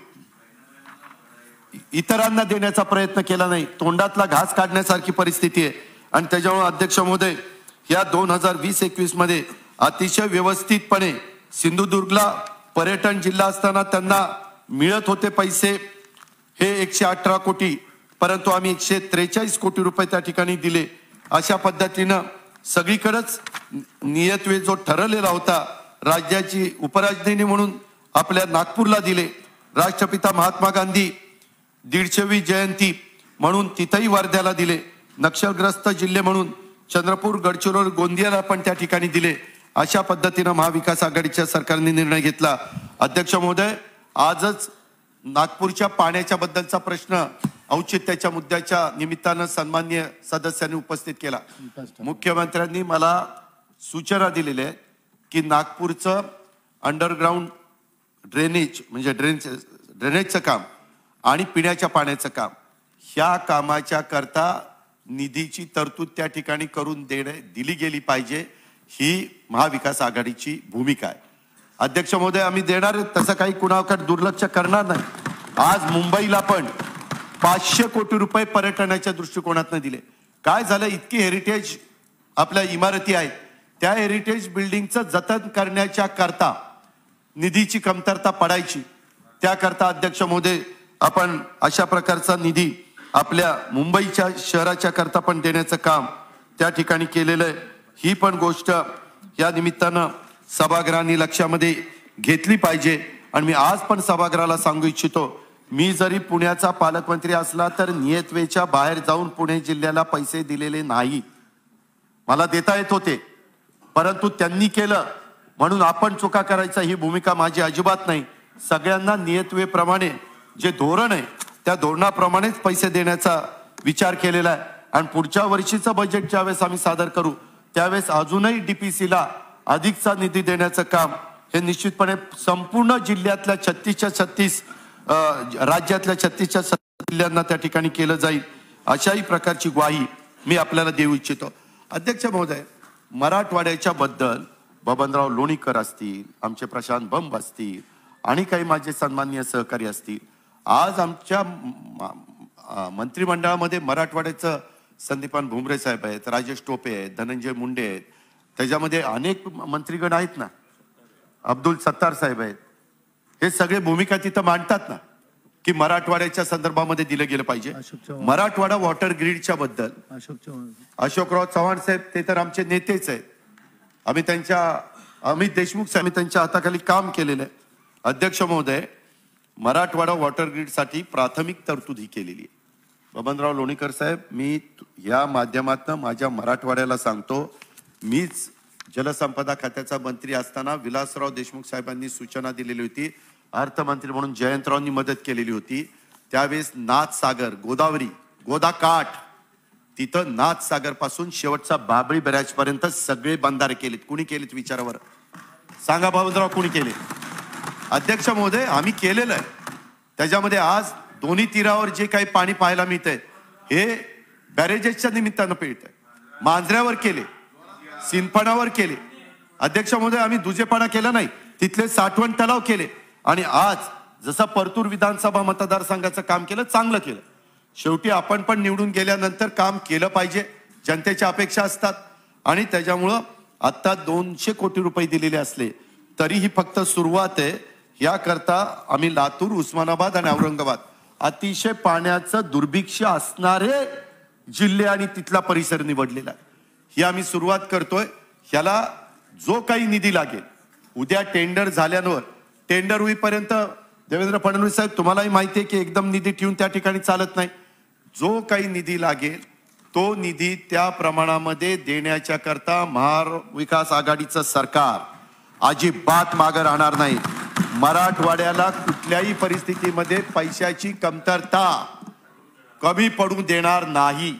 इतरांना देण्याचा प्रयत्न केला नाही. तोंडातला घास काढण्यासारखी परिस्थिती आहे. आणि त्याच्यामुळे अध्यक्ष महोदय या दोन हजार वीस एकवीसमध्ये अतिशय व्यवस्थितपणे सिंधुदुर्गला पर्यटन जिल्हा असताना त्यांना मिळत होते पैसे. हे एकशे अठरा कोटी परंतु आम्ही एकशे त्रेचाळीस कोटी रुपये त्या ठिकाणी दिले. अशा पद्धतीनं सगळीकडंच नियतवे जो ठरलेला होता राज्याची उपराजधानी म्हणून आपल्या नागपूरला दिले. राष्ट्रपिता महात्मा गांधी दीडशेवी जयंती म्हणून तिथंही वर्ध्याला दिले. नक्षलग्रस्त जिल्हे म्हणून चंद्रपूर गडचिरोली गोंदियाला पण त्या ठिकाणी दिले. अशा पद्धतीनं महाविकास आघाडीच्या सरकारने निर्णय घेतला. अध्यक्ष महोदय आजच नागपूरच्या पाण्याच्या बद्दलचा प्रश्न औचित्याच्या मुद्द्याच्या निमित्तानं सन्मान्य सदस्यांनी उपस्थित केला. मुख्यमंत्र्यांनी मला सूचना दिलेल्या आहेत. की नागपूरचं अंडरग्राऊंड ड्रेनेज म्हणजे ड्रेनेज ड्रेनेजचं काम आणि पिण्याच्या पाण्याचं काम ह्या कामाच्या करता निधीची तरतूद त्या ठिकाणी करून देणे दिली गेली पाहिजे ही महाविकास आघाडीची भूमिका आहे. अध्यक्ष महोदय आम्ही देणार तसं काही कुणाकडे दुर्लक्ष करणार नाही. आज मुंबईला पण पाचशे कोटी रुपये पर्यटनाच्या दृष्टिकोनातून दिले. काय झालं? इतकी हेरिटेज आपल्या इमारती आहेत. त्या हेरिटेज बिल्डिंगचं जतन करण्याच्या करता निधीची कमतरता पडायची. त्याकरता अध्यक्ष महोदय आपण अशा प्रकारचा निधी आपल्या मुंबईच्या शहराच्या करता पण देण्याचं काम त्या ठिकाणी केलेलं आहे. ही पण गोष्ट या निमित्तानं सभागृहांनी लक्षामध्ये घेतली पाहिजे. आणि मी आज पण सभागृहाला सांगू इच्छितो मी जरी पुण्याचा पालकमंत्री असला तर नियतवेच्या बाहेर जाऊन पुणे जिल्ह्याला पैसे दिलेले नाही. मला देता येत होते. परंतु त्यांनी केलं. म्हणून आपण चुका करायचा ही भूमिका माझी अजिबात नाही. सगळ्यांना नियतवेप्रमाणे जे धोरण आहे त्या धोरणाप्रमाणेच पैसे देण्याचा विचार केलेला आहे. आणि पुढच्या वर्षीचं बजेट ज्यावेळेस आम्ही सादर करू त्यावेळेस अजूनही डीपीसीला अधिकचा निधी देण्याचं काम हे निश्चितपणे संपूर्ण जिल्ह्यातल्या छत्तीसच्या छत्तीस राज्यातल्या छत्तीसच्या छत्तीस जिल्ह्यांना त्या ठिकाणी केलं जाईल. अशाही प्रकारची ग्वाही मी आपल्याला देऊ इच्छितो. अध्यक्ष महोदय मराठवाड्याच्या बद्दल बबनराव लोणीकर असतील आमचे प्रशांत बंब असतील आणि काही माझे सन्माननीय सहकारी असतील आज आमच्या मंत्रिमंडळामध्ये मराठवाड्याचं संदीपान भुमरे साहेब आहेत राजेश टोपे आहेत धनंजय मुंडे आहेत. त्याच्यामध्ये अनेक मंत्रीगण आहेत ना. अब्दुल सत्तार साहेब आहेत. हे सगळे भूमिका तिथं मांडतात ना. की मराठवाड्याच्या संदर्भामध्ये दिलं गेलं पाहिजे. मराठवाडा वॉटर ग्रीडच्या बद्दल. अशोकराव चव्हाण. साहेब ते तर आमचे नेतेच आहेत. आम्ही त्यांच्या अमित देशमुख साहेब त्यांच्या हाताखाली काम केलेलं आहे. अध्यक्ष महोदय मराठवाडा वॉटर ग्रीडसाठी प्राथमिक तरतूद ही केलेली आहे. बबनराव लोणीकर साहेब मी या माध्यमातून माझ्या मराठवाड्याला सांगतो मीच जलसंपदा खात्याचा मंत्री असताना विलासराव देशमुख साहेबांनी सूचना दिलेली होती अर्थमंत्री म्हणून जयंतरावांनी मदत केलेली होती. त्यावेळेस नाथसागर गोदावरी गोदाकाठ तिथं नाथसागरपासून शेवटचा बाबळी बॅरेज पर्यंत सगळे बंधारे केलेत. कुणी केलेत विचारावर? सांगा बाबूराव कुणी केले अध्यक्ष महोदय आम्ही केलेलं आहे. त्याच्यामध्ये आज दोन्ही तीरावर जे काही पाणी पाहायला मिळतंय हे बॅरेजेसच्या निमित्तानं मिळत आहे मांजऱ्यावर केले सिंपणावर केले. अध्यक्ष महोदय आम्ही दुजेपणा केला नाही. तिथले साठवण तलाव केले. आणि आज जसं परतूर विधानसभा मतदारसंघाचं काम केलं चांगलं केलं. शेवटी आपण पण निवडून गेल्यानंतर काम केलं पाहिजे. जनतेच्या अपेक्षा असतात. आणि त्याच्यामुळं आत्ता दोनशे कोटी रुपये दिलेले असले तरी ही फक्त सुरुवात आहे. याकरता आम्ही लातूर उस्मानाबाद आणि औरंगाबाद अतिशय पाण्याचं दुर्भिक्ष असणारे जिल्हे आणि तिथला परिसर निवडलेला आहे. ही आम्ही सुरुवात करतोय. ह्याला जो काही निधी लागेल उद्या टेंडर झाल्यावर टेंडर होईपर्यंत देवेंद्र फडणवीस साहेब तुम्हालाही माहिती आहे की एकदम निधी ठेवून त्या ठिकाणी चालत नाही. जो काही निधी लागेल तो निधी त्या प्रमाणामध्ये देण्याच्या करता महाविकास आघाडीचं सरकार अजिबात मागं राहणार नाही. मराठवाड्याला कुठल्याही परिस्थितीमध्ये पैशाची कमतरता कमी पडू देणार नाही.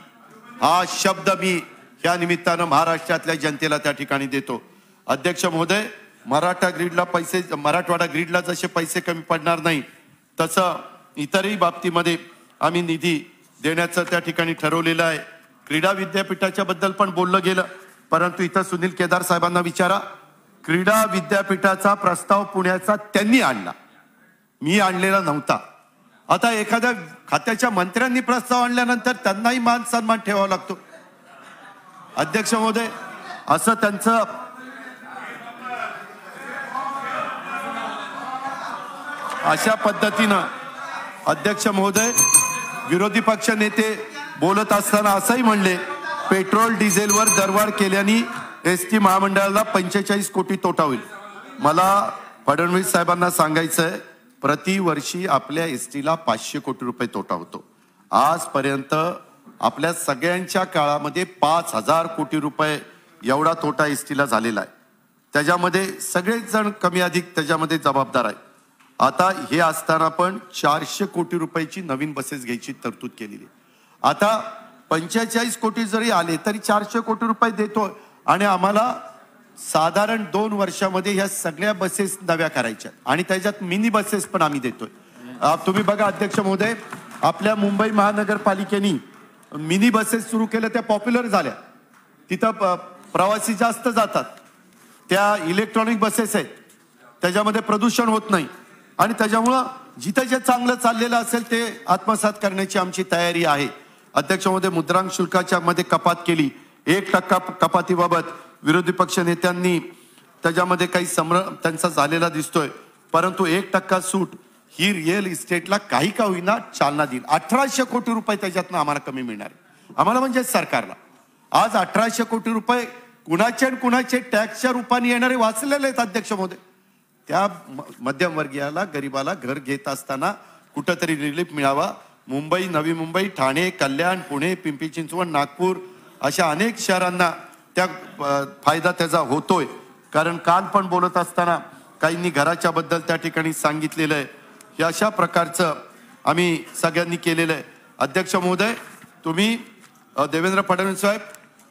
हा शब्द मी या निमित्तानं महाराष्ट्रातल्या जनतेला त्या ठिकाणी देतो. अध्यक्ष महोदय मराठा ग्रीडला पैसे मराठवाडा ग्रीडला जसे पैसे कमी पडणार नाही तसं इतरही बाबतीमध्ये आम्ही निधी देण्याचं त्या ठिकाणी ठरवलेलं आहे. क्रीडा विद्यापीठाच्या बद्दल पण बोललं गेलं परंतु इथं सुनील केदार साहेबांना विचारा. क्रीडा विद्यापीठाचा प्रस्ताव पुण्याचा त्यांनी आणला. मी आणलेला नव्हता. आता एखाद्या खात्याच्या मंत्र्यांनी प्रस्ताव आणल्यानंतर त्यांनाही मान सन्मान ठेवावा लागतो. अध्यक्ष महोदय असं त्यांचं अशा पद्धतीनं अध्यक्ष महोदय विरोधी पक्ष नेते बोलत असताना असंही म्हणले पेट्रोल डिझेलवर दरवाढ केल्याने एस टी महामंडळाला पंचेचाळीस कोटी तोटा होईल. मला फडणवीस साहेबांना सांगायचं आहे प्रतिवर्षी आपल्या एस टीला पाचशे कोटी रुपये तोटा होतो. आजपर्यंत आपल्या सगळ्यांच्या काळामध्ये पाच हजार कोटी रुपये एवढा तोटा एस टीला झालेला आहे. त्याच्यामध्ये सगळेच जण कमी अधिक त्याच्यामध्ये जबाबदार आहे आता हे असताना पण चारशे कोटी रुपयाची नवीन बसेस घ्यायची तरतूद केलेली आता पंचेचाळीस कोटी जरी आले तरी चारशे कोटी रुपये देतोय आणि आम्हाला साधारण दोन वर्षामध्ये ह्या सगळ्या बसेस नव्या करायच्या आणि त्याच्यात मिनी बसेस पण आम्ही देतोय. तुम्ही बघा अध्यक्ष महोदय आपल्या मुंबई महानगरपालिकेनी मिनी बसेस सुरू केल्या त्या पॉप्युलर झाल्या. तिथं प्रवासी जास्त जातात. त्या इलेक्ट्रॉनिक बसेस आहेत. त्याच्यामध्ये प्रदूषण होत नाही. आणि त्याच्यामुळं जिथे जे चांगलं चाललेलं असेल ते आत्मसात करण्याची आमची तयारी आहे. अध्यक्ष मुद्रांक शुल्काच्या मध्ये कपात केली. एक टक्का कपातीबाबत विरोधी पक्ष नेत्यांनी त्याच्यामध्ये काही संभ्रम त्यांचा झालेला दिसतोय. परंतु एक टक्का सूट ही रिअल इस्टेटला काही का होईना चालना देईल. अठराशे कोटी रुपये त्याच्यातनं आम्हाला कमी मिळणार आम्हाला म्हणजे सरकारला. आज अठराशे कोटी रुपये कुणाचे आणि कुणाचे टॅक्सच्या रूपाने येणारे वाचलेले आहेत अध्यक्ष त्या म- मध्यमवर्गीयाला गरिबाला घर घेत असताना कुठंतरी रिलीफ मिळावा. मुंबई नवी मुंबई ठाणे कल्याण पुणे पिंपरी चिंचवड नागपूर अशा अनेक शहरांना त्या फायदा त्याचा होतोय. कारण काल पण बोलत असताना काहींनी घराच्या बद्दल त्या ठिकाणी सांगितलेलं आहे. हे अशा प्रकारचं आम्ही सगळ्यांनी केलेलं आहे. अध्यक्ष महोदय तुम्ही देवेंद्र फडणवीस साहेब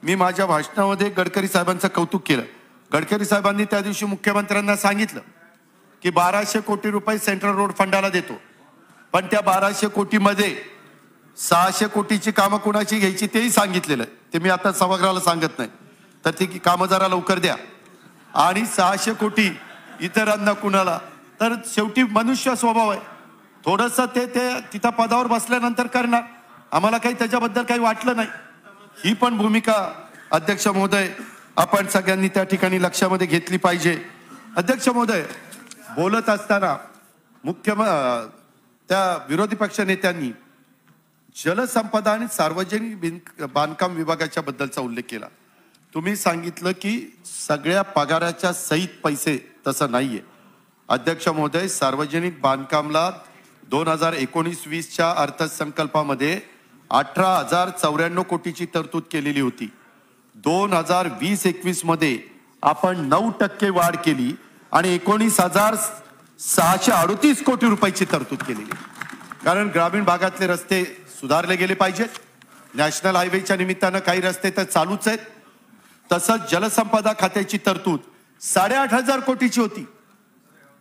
मी माझ्या भाषणामध्ये गडकरी साहेबांचं कौतुक केलं. गडकरी साहेबांनी त्या दिवशी मुख्यमंत्र्यांना सांगितलं की बाराशे कोटी रुपये सेंट्रल रोड फंडाला देतो. पण त्या बाराशे कोटीमध्ये सहाशे कोटीची कामं कुणाची घ्यायची तेही सांगितलेलं आहे. ते मी आता सभागृहाला सांगत नाही. तर ती कामं जरा लवकर द्या. आणि सहाशे कोटी इतरांना कुणाला? तर शेवटी मनुष्य स्वभाव आहे. थोडंसं ते ते तिथं पदावर बसल्यानंतर करणार. आम्हाला काही त्याच्याबद्दल काही वाटलं नाही. ही पण भूमिका अध्यक्ष महोदय आपण सगळ्यांनी त्या ठिकाणी लक्षामध्ये घेतली पाहिजे. अध्यक्ष महोदय बोलत असताना मुख्य त्या विरोधी पक्ष नेत्यांनी जलसंपदा आणि सार्वजनिक बांधकाम विभागाच्या बद्दलचा उल्लेख केला. तुम्ही सांगितलं की सगळ्या पगाराच्या सहित पैसे तसं नाहीये. अध्यक्ष महोदय सार्वजनिक बांधकामला दोन हजार एकोणीस वीसच्या अर्थसंकल्पामध्ये अठरा हजार चौऱ्याण्णव कोटीची तरतूद केलेली होती. दोन हजार वीस एकवीसमध्ये आपण नऊ टक्के वाढ केली. आणि एकोणीस हजार सहाशे अडतीस कोटी रुपयाची तरतूद केलेली. कारण ग्रामीण भागातले रस्ते सुधारले गेले पाहिजेत. नॅशनल हायवेच्या निमित्तानं काही रस्ते तर चालूच आहेत. तसंच जलसंपदा खात्याची तरतूद साडेआठ हजार कोटीची होती.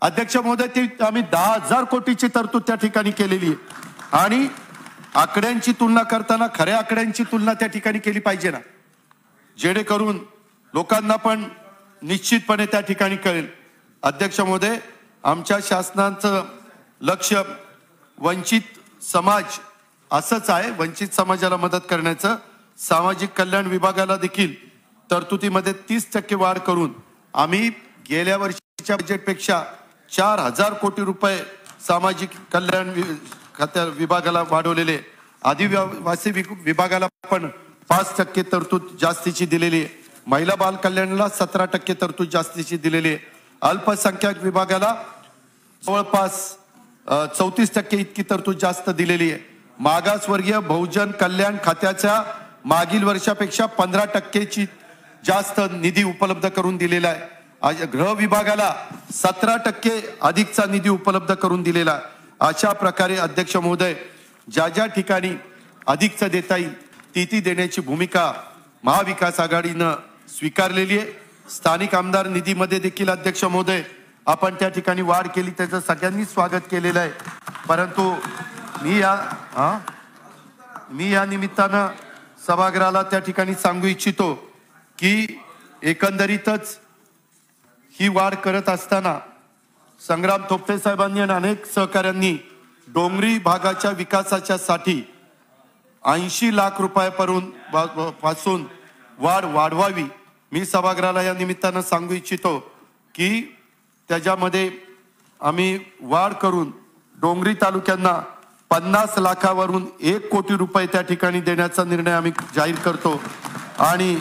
अध्यक्ष महोदय ती आम्ही दहा हजार कोटीची तरतूद त्या ठिकाणी केलेली आहे. आणि आकड्यांची तुलना करताना खऱ्या आकड्यांची तुलना त्या ठिकाणी केली पाहिजे ना. जेणेकरून लोकांना पण निश्चितपणे त्या ठिकाणी कळेल. अध्यक्ष महोदय आमच्या शासनाचं लक्ष वंचित समाज असंच आहे वंचित समाजाला मदत करण्याचं. सामाजिक कल्याण विभागाला देखील तरतुदीमध्ये तीस टक्के वाढ करून आम्ही गेल्या वर्षीच्या बजेटपेक्षा चार हजार कोटी रुपये सामाजिक कल्याण वि- खात्या विभागाला वाढवलेले. आदिवासी वि- विभागाला पण पाच टक्के तरतूद जास्तीची दिलेली आहे. महिला बाल कल्याणला सतरा टक्के तरतूद जास्तीची दिलेली आहे. अल्पसंख्याक विभागाला जवळपास चौतीस टक्के इतकी तरतूद जास्त दिलेली आहे. मागासवर्गीय बहुजन कल्याण खात्याच्या मागील वर्षापेक्षा पंधरा टक्केची जास्त निधी उपलब्ध करून दिलेला आहे. आज गृह विभागाला सतरा टक्के अधिकचा निधी उपलब्ध करून दिलेला आहे. अशा प्रकारे अध्यक्ष महोदय ज्या ज्या ठिकाणी अधिकचं देता येईल ती ती देण्याची भूमिका महाविकास आघाडीनं स्वीकारलेली आहे. स्थानिक आमदार निधीमध्ये देखील अध्यक्ष महोदय आपण त्या ठिकाणी वाढ केली त्याचं सगळ्यांनी स्वागत केलेलं आहे. परंतु मी या हा? मी या निमित्तानं सभागृहाला त्या ठिकाणी सांगू इच्छितो की एकंदरीतच ही वाढ करत असताना संग्राम थोपटे साहेबांनी आणि अनेक सहकाऱ्यांनी डोंगरी भागाच्या विकासाच्या साठी ऐंशी लाख रुपयापर्यंत पासून वाढ वाढवावी. मी सभागृहाला या निमित्तानं सांगू इच्छितो की त्याच्यामध्ये आम्ही वाढ करून डोंगरी तालुक्यांना पन्नास लाखावरून एक कोटी रुपये त्या ठिकाणी देण्याचा निर्णय आम्ही जाहीर करतो. आणि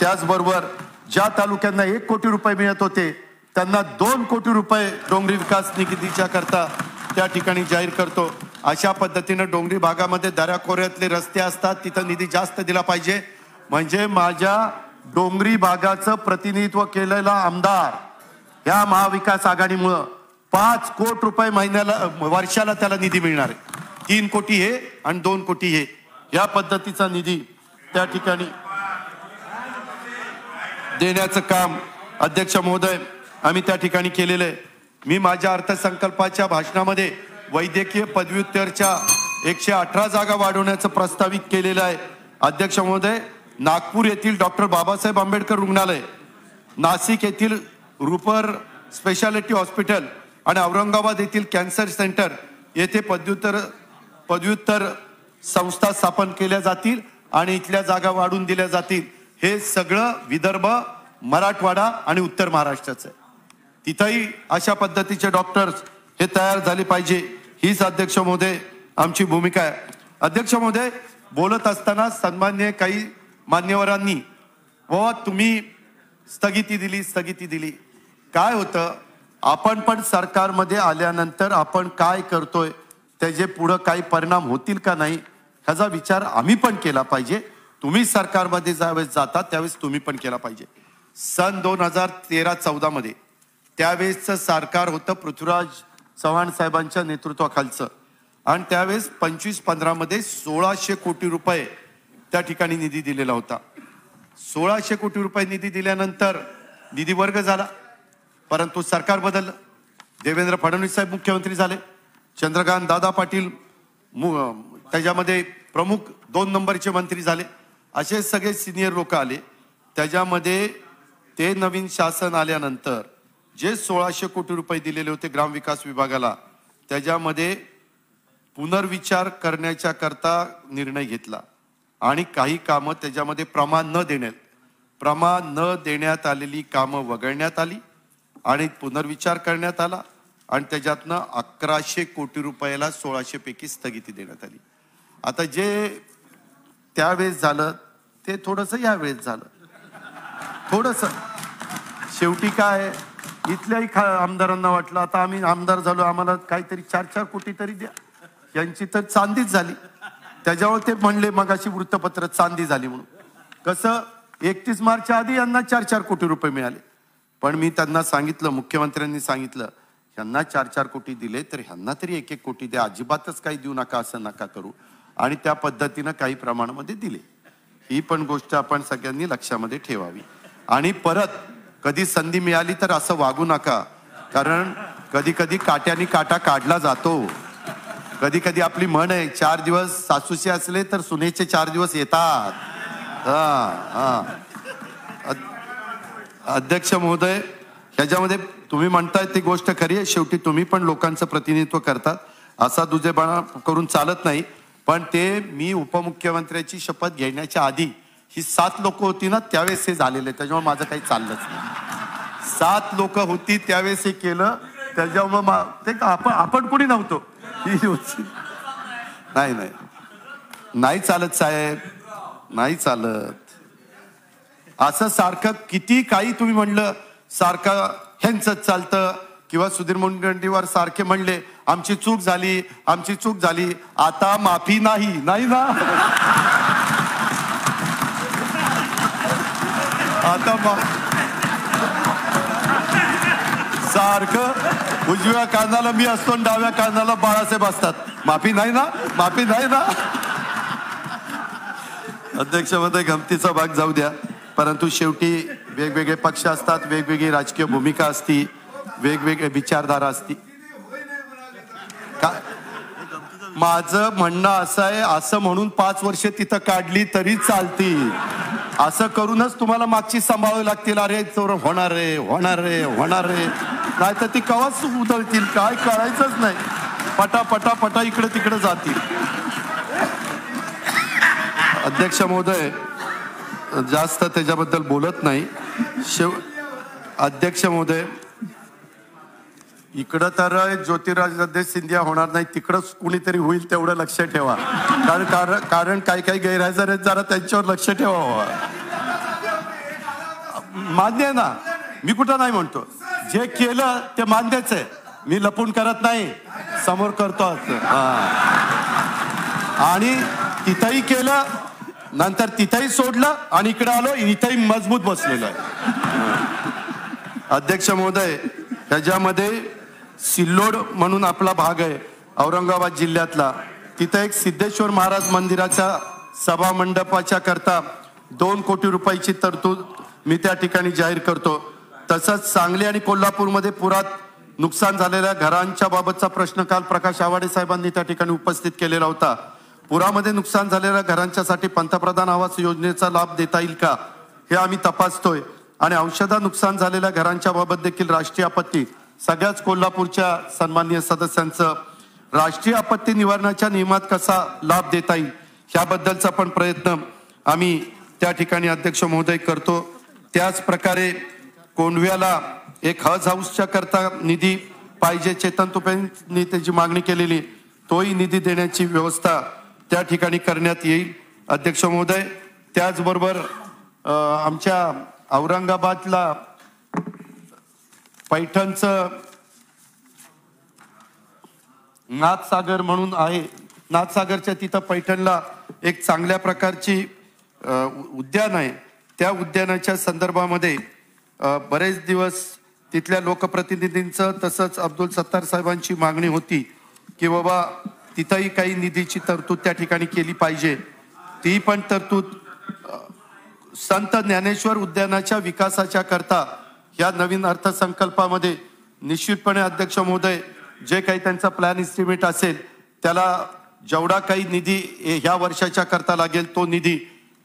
त्याचबरोबर ज्या तालुक्यांना एक कोटी रुपये मिळत होते त्यांना दोन कोटी रुपये डोंगरी विकास निधीच्या करता त्या ठिकाणी जाहीर करतो. अशा पद्धतीनं डोंगरी भागामध्ये दऱ्याखोऱ्यातले रस्ते असतात तिथं निधी जास्त दिला पाहिजे. म्हणजे माझ्या डोंगरी भागाचं प्रतिनिधित्व केलेला आमदार या महाविकास आघाडीमुळं पाच कोट रुपये महिन्याला वर्षाला त्याला निधी मिळणार आहे. तीन कोटी हे आणि दोन कोटी हे. या पद्धतीचा निधी त्या ठिकाणी देण्याचं काम अध्यक्ष महोदय आम्ही त्या ठिकाणी केलेलं आहे. मी माझ्या अर्थसंकल्पाच्या भाषणामध्ये वैद्यकीय पदव्युत्तरच्या एकशे अठरा जागा वाढवण्याचं प्रस्तावित केलेलं आहे. अध्यक्ष महोदय नागपूर येथील डॉक्टर बाबासाहेब आंबेडकर रुग्णालय नाशिक येथील रुपर स्पेशालिटी हॉस्पिटल आणि औरंगाबाद येथील कॅन्सर सेंटर येथे पदव्युत्तर पदव्युत्तर संस्था स्थापन केल्या जातील आणि इथल्या जागा वाढून दिल्या जातील. हे सगळं विदर्भ मराठवाडा आणि उत्तर महाराष्ट्राचं आहे. तिथंही अशा पद्धतीचे डॉक्टर्स हे तयार झाले पाहिजे. हीच अध्यक्ष महोदय आमची भूमिका आहे. अध्यक्ष महोदय बोलत असताना सन्मान्य काही मान्यवरांनी व तुम्ही स्थगिती दिली स्थगिती दिली. काय होतं? आपण पण सरकारमध्ये आल्यानंतर आपण काय करतोय त्याचे पुढं काही परिणाम होतील का नाही ह्याचा विचार आम्ही पण केला पाहिजे. तुम्ही सरकारमध्ये ज्यावेळेस जाता त्यावेळेस तुम्ही पण केला पाहिजे. सन दोन हजार तेरा चौदामध्ये त्यावेळेसचं सरकार होतं पृथ्वीराज चव्हाण साहेबांच्या नेतृत्वाखालचं. आणि त्यावेळेस पंचवीस पंधरामध्ये सोळाशे कोटी रुपये त्या ठिकाणी निधी दिलेला होता. सोळाशे कोटी रुपये निधी दिल्यानंतर निधी वर्ग झाला. परंतु सरकार बदललं. देवेंद्र फडणवीस साहेब मुख्यमंत्री झाले. चंद्रकांत दादा पाटील मु- त्याच्यामध्ये प्रमुख दोन नंबरचे मंत्री झाले. असे सगळे सिनियर लोक आले. त्याच्यामध्ये ते नवीन शासन आल्यानंतर जे सोळाशे कोटी रुपये दिलेले होते ग्रामविकास विभागाला त्याच्यामध्ये पुनर्विचार करण्याच्या करता निर्णय घेतला. आणि काही कामं त्याच्यामध्ये प्रमाण न देण्यात प्रमाण न देण्यात आलेली कामं वगळण्यात आली आणि पुनर्विचार करण्यात आला आणि त्याच्यातनं अकराशे कोटी रुपयाला सोळाशे पैकी स्थगिती देण्यात आली. आता जे त्यावेळेस झालं ते थोडंसं यावेळेस झालं. थोडंसं. शेवटी काय इथल्याही खा आमदारांना वाटलं आता आम्ही आमदार झालो आम्हाला काहीतरी चार चार कोटी तरी द्या. यांची तर चांदीच झाली. त्याच्यावर ते म्हणले मगाशी वृत्तपत्र चांदी झाली म्हणून. कसं? एकतीस मार्चच्या आधी यांना चार चार कोटी रुपये मिळाले. पण मी त्यांना सांगितलं मुख्यमंत्र्यांनी सांगितलं ह्यांना चार चार कोटी दिले तर ह्यांना तरी एक एक कोटी द्या. अजिबातच काही देऊ नका असं नका करू. आणि त्या पद्धतीनं काही प्रमाणामध्ये दिले. ही पण गोष्ट आपण सगळ्यांनी लक्षामध्ये ठेवावी. आणि परत कधी संधी मिळाली तर असं वागू नका. कारण कधी कधी काट्याने काटा काढला जातो. कधी कधी आपली म्हण आहे चार दिवस सासूचे असले तर सुनेचे चार दिवस येतात. हा हा. अध्यक्ष महोदय ह्याच्यामध्ये तुम्ही म्हणताय ती गोष्ट खरी आहे. शेवटी तुम्ही पण लोकांचं प्रतिनिधित्व करतात. असा दुजेबाणा करून चालत नाही. पण ते मी उपमुख्यमंत्र्याची शपथ घेण्याच्या आधी ही सात लोक होती ना त्यावेळेस हे झालेले त्याच्यामुळे माझं काही चाललंच नाही. सात लोक होती त्यावेळेस हे केलं. त्याच्यामुळे मा- ते का आपण आपण कोणी नव्हतो. ही नाही नाही. नाही चालत साहेब. नाही चालत. असं सारखं किती काही तुम्ही म्हणलं सारखं ह्यांचं चालतं. किंवा सुधीर मुनगंटीवार सारखे म्हणले आमची चूक झाली आमची चूक झाली. आता माफी नाही. नाही ना? आता मा सारखं उजव्या कानाला मी असतो आणि डाव्या कानाला बाळासाहेब असतात. माफी नाही ना? माफी नाही ना? अध्यक्षमध्ये गमतीचा भाग जाऊ द्या. परंतु शेवटी वेगवेगळे पक्ष असतात वेगवेगळी राजकीय भूमिका असती वेगवेगळे विचारधारा असती. का माझं म्हणणं असं आहे असं म्हणून पाच वर्ष तिथं काढली तरी चालतील. असं करूनच तुम्हाला मागची सांभाळावी लागतील. अरे चोर होणार रे होणार रे होणार रे. नाही तर ती कवाच उधळतील. काय कळायचंच नाही. पटा पटा पटा इकडे तिकडे जातील. अध्यक्ष महोदय जास्त त्याच्याबद्दल बोलत नाही. शेव अध्यक्ष महोदय इकडं तर ज्योतिरादित्य सिंधिया होणार नाही. तिकडंच कुणीतरी होईल तेवढं लक्ष ठेवा. कारण कारण कारण काही काही गैरहजर आहेत जरा त्यांच्यावर लक्ष ठेवा मान्य आहे ना? मी कुठं नाही म्हणतो. जे केलं ते मान्यच आहे. मी लपून करत नाही. समोर करतो हा. आणि तिथंही केलं नंतर तिथंही सोडलं आणि इकडे आलो इथंही मजबूत बसलेलं आहे. अध्यक्ष महोदय ह्याच्यामध्ये सिल्लोड म्हणून आपला भाग आहे औरंगाबाद जिल्ह्यातला. तिथं एक सिद्धेश्वर महाराज मंदिराच्या सभा मंडपाच्या करता दोन कोटी रुपयाची तरतूद मी त्या ठिकाणी जाहीर करतो. तसंच सांगली आणि कोल्हापूरमध्ये पुरात नुकसान झालेल्या घरांच्या बाबतचा प्रश्न काल प्रकाश आवाडे साहेबांनी त्या ठिकाणी उपस्थित केलेला होता. पुरामध्ये नुकसान झालेल्या घरांच्यासाठी पंतप्रधान आवास योजनेचा लाभ देता येईल का हे आम्ही तपासतोय. आणि औषधा नुकसान झालेल्या घरांच्या बाबत देखील राष्ट्रीय आपत्ती सगळ्याच कोल्हापूरच्या सन्माननीय सदस्यांचं राष्ट्रीय आपत्ती निवारणाच्या नियमात कसा लाभ देता येईल ह्याबद्दलचा पण प्रयत्न आम्ही त्या ठिकाणी अध्यक्ष महोदय करतो. त्याच प्रकारे कोंढव्याला एक हज हाऊसच्या करता निधी पाहिजे चेतन तुपेंनी त्याची मागणी केलेली तोही निधी देण्याची व्यवस्था त्या ठिकाणी करण्यात येईल. अध्यक्ष महोदय त्याचबरोबर आमच्या औरंगाबादला पैठणचं नाथसागर म्हणून आहे. नाथसागरच्या तिथं पैठणला एक चांगल्या प्रकारची उद्यान आहे. त्या उद्यानाच्या संदर्भामध्ये बरेच दिवस तिथल्या लोकप्रतिनिधींचं तसंच अब्दुल सत्तार साहेबांची मागणी होती की बाबा तिथंही काही निधीची तरतूद त्या ठिकाणी केली पाहिजे. ती पण तरतूद संत ज्ञानेश्वर उद्यानाच्या विकासाच्या करता या नवीन अर्थसंकल्पामध्ये निश्चितपणे अध्यक्ष महोदय जे काही त्यांचा प्लॅन इस्टिमेट असेल त्याला जेवढा काही निधी ह्या वर्षाच्या करता लागेल तो निधी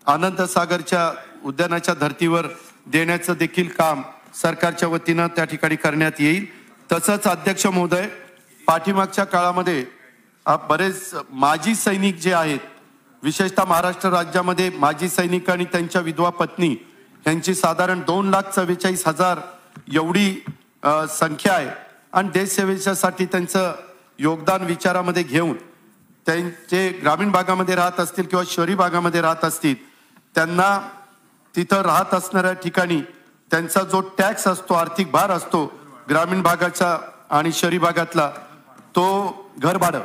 आनंद सागरच्या उद्यानाच्या धर्तीवर देण्याचं देखील काम सरकारच्या वतीनं त्या ठिकाणी करण्यात येईल. तसंच अध्यक्ष महोदय पाठीमागच्या काळामध्ये बरेच माजी सैनिक जे आहेत विशेषतः महाराष्ट्र राज्यामध्ये माजी सैनिक आणि त्यांच्या विधवा पत्नी यांची साधारण दोन लाख चव्वेचाळीस हजार एवढी संख्या आहे. आणि देशसेवेच्यासाठी त्यांचं योगदान विचारामध्ये घेऊन त्यांचे ग्रामीण भागामध्ये राहत असतील किंवा शहरी भागामध्ये राहत असतील त्यांना तिथं राहत असणाऱ्या ठिकाणी त्यांचा जो टॅक्स असतो आर्थिक भार असतो ग्रामीण भागाचा आणि शहरी भागातला तो घर भाडं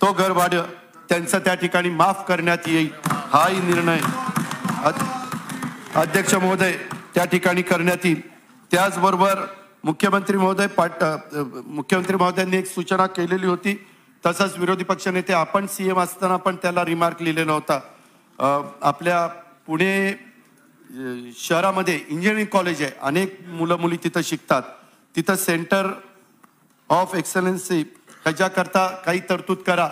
तो घर भाडं त्यांचं त्या ठिकाणी माफ करण्यात येईल हाही निर्णय. अध्यक्ष महोदय त्या ठिकाणी करण्यात येईल. त्याचबरोबर मुख्यमंत्री महोदय पाट मुख्यमंत्री महोदयांनी एक सूचना केलेली होती. तसंच विरोधी पक्षनेते आपण सी एम असताना पण त्याला रिमार्क लिहिलेला होता. आपल्या पुणे शहरामध्ये इंजिनिअरिंग कॉलेज आहे. अनेक मुलं मुली तिथं शिकतात. तिथं सेंटर ऑफ एक्सलन्सी ह्याच्याकरता काही तरतूद करा.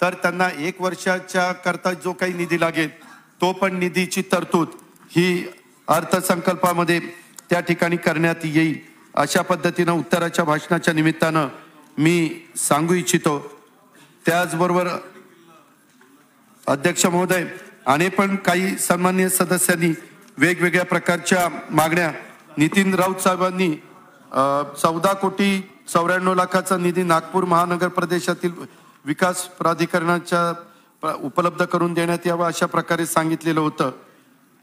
तर त्यांना एक वर्षाच्या करता जो काही निधी लागेल तो पण निधीची तरतूद. ही अर्थसंकल्पामध्ये त्या ठिकाणी करण्यात येईल अशा पद्धतीनं उत्तराच्या भाषणाच्या निमित्तानं मी सांगू इच्छितो. त्याचबरोबर अध्यक्ष महोदय आणि पण काही सन्मान्य सदस्यांनी वेगवेगळ्या प्रकारच्या मागण्या नितीन राऊत साहेबांनी चौदा कोटी चौऱ्याण्णव लाखाचा निधी नागपूर महानगर प्रदेशातील विकास प्राधिकरणाच्या प- उपलब्ध करून देण्यात यावा अशा प्रकारे सांगितलेलं होतं.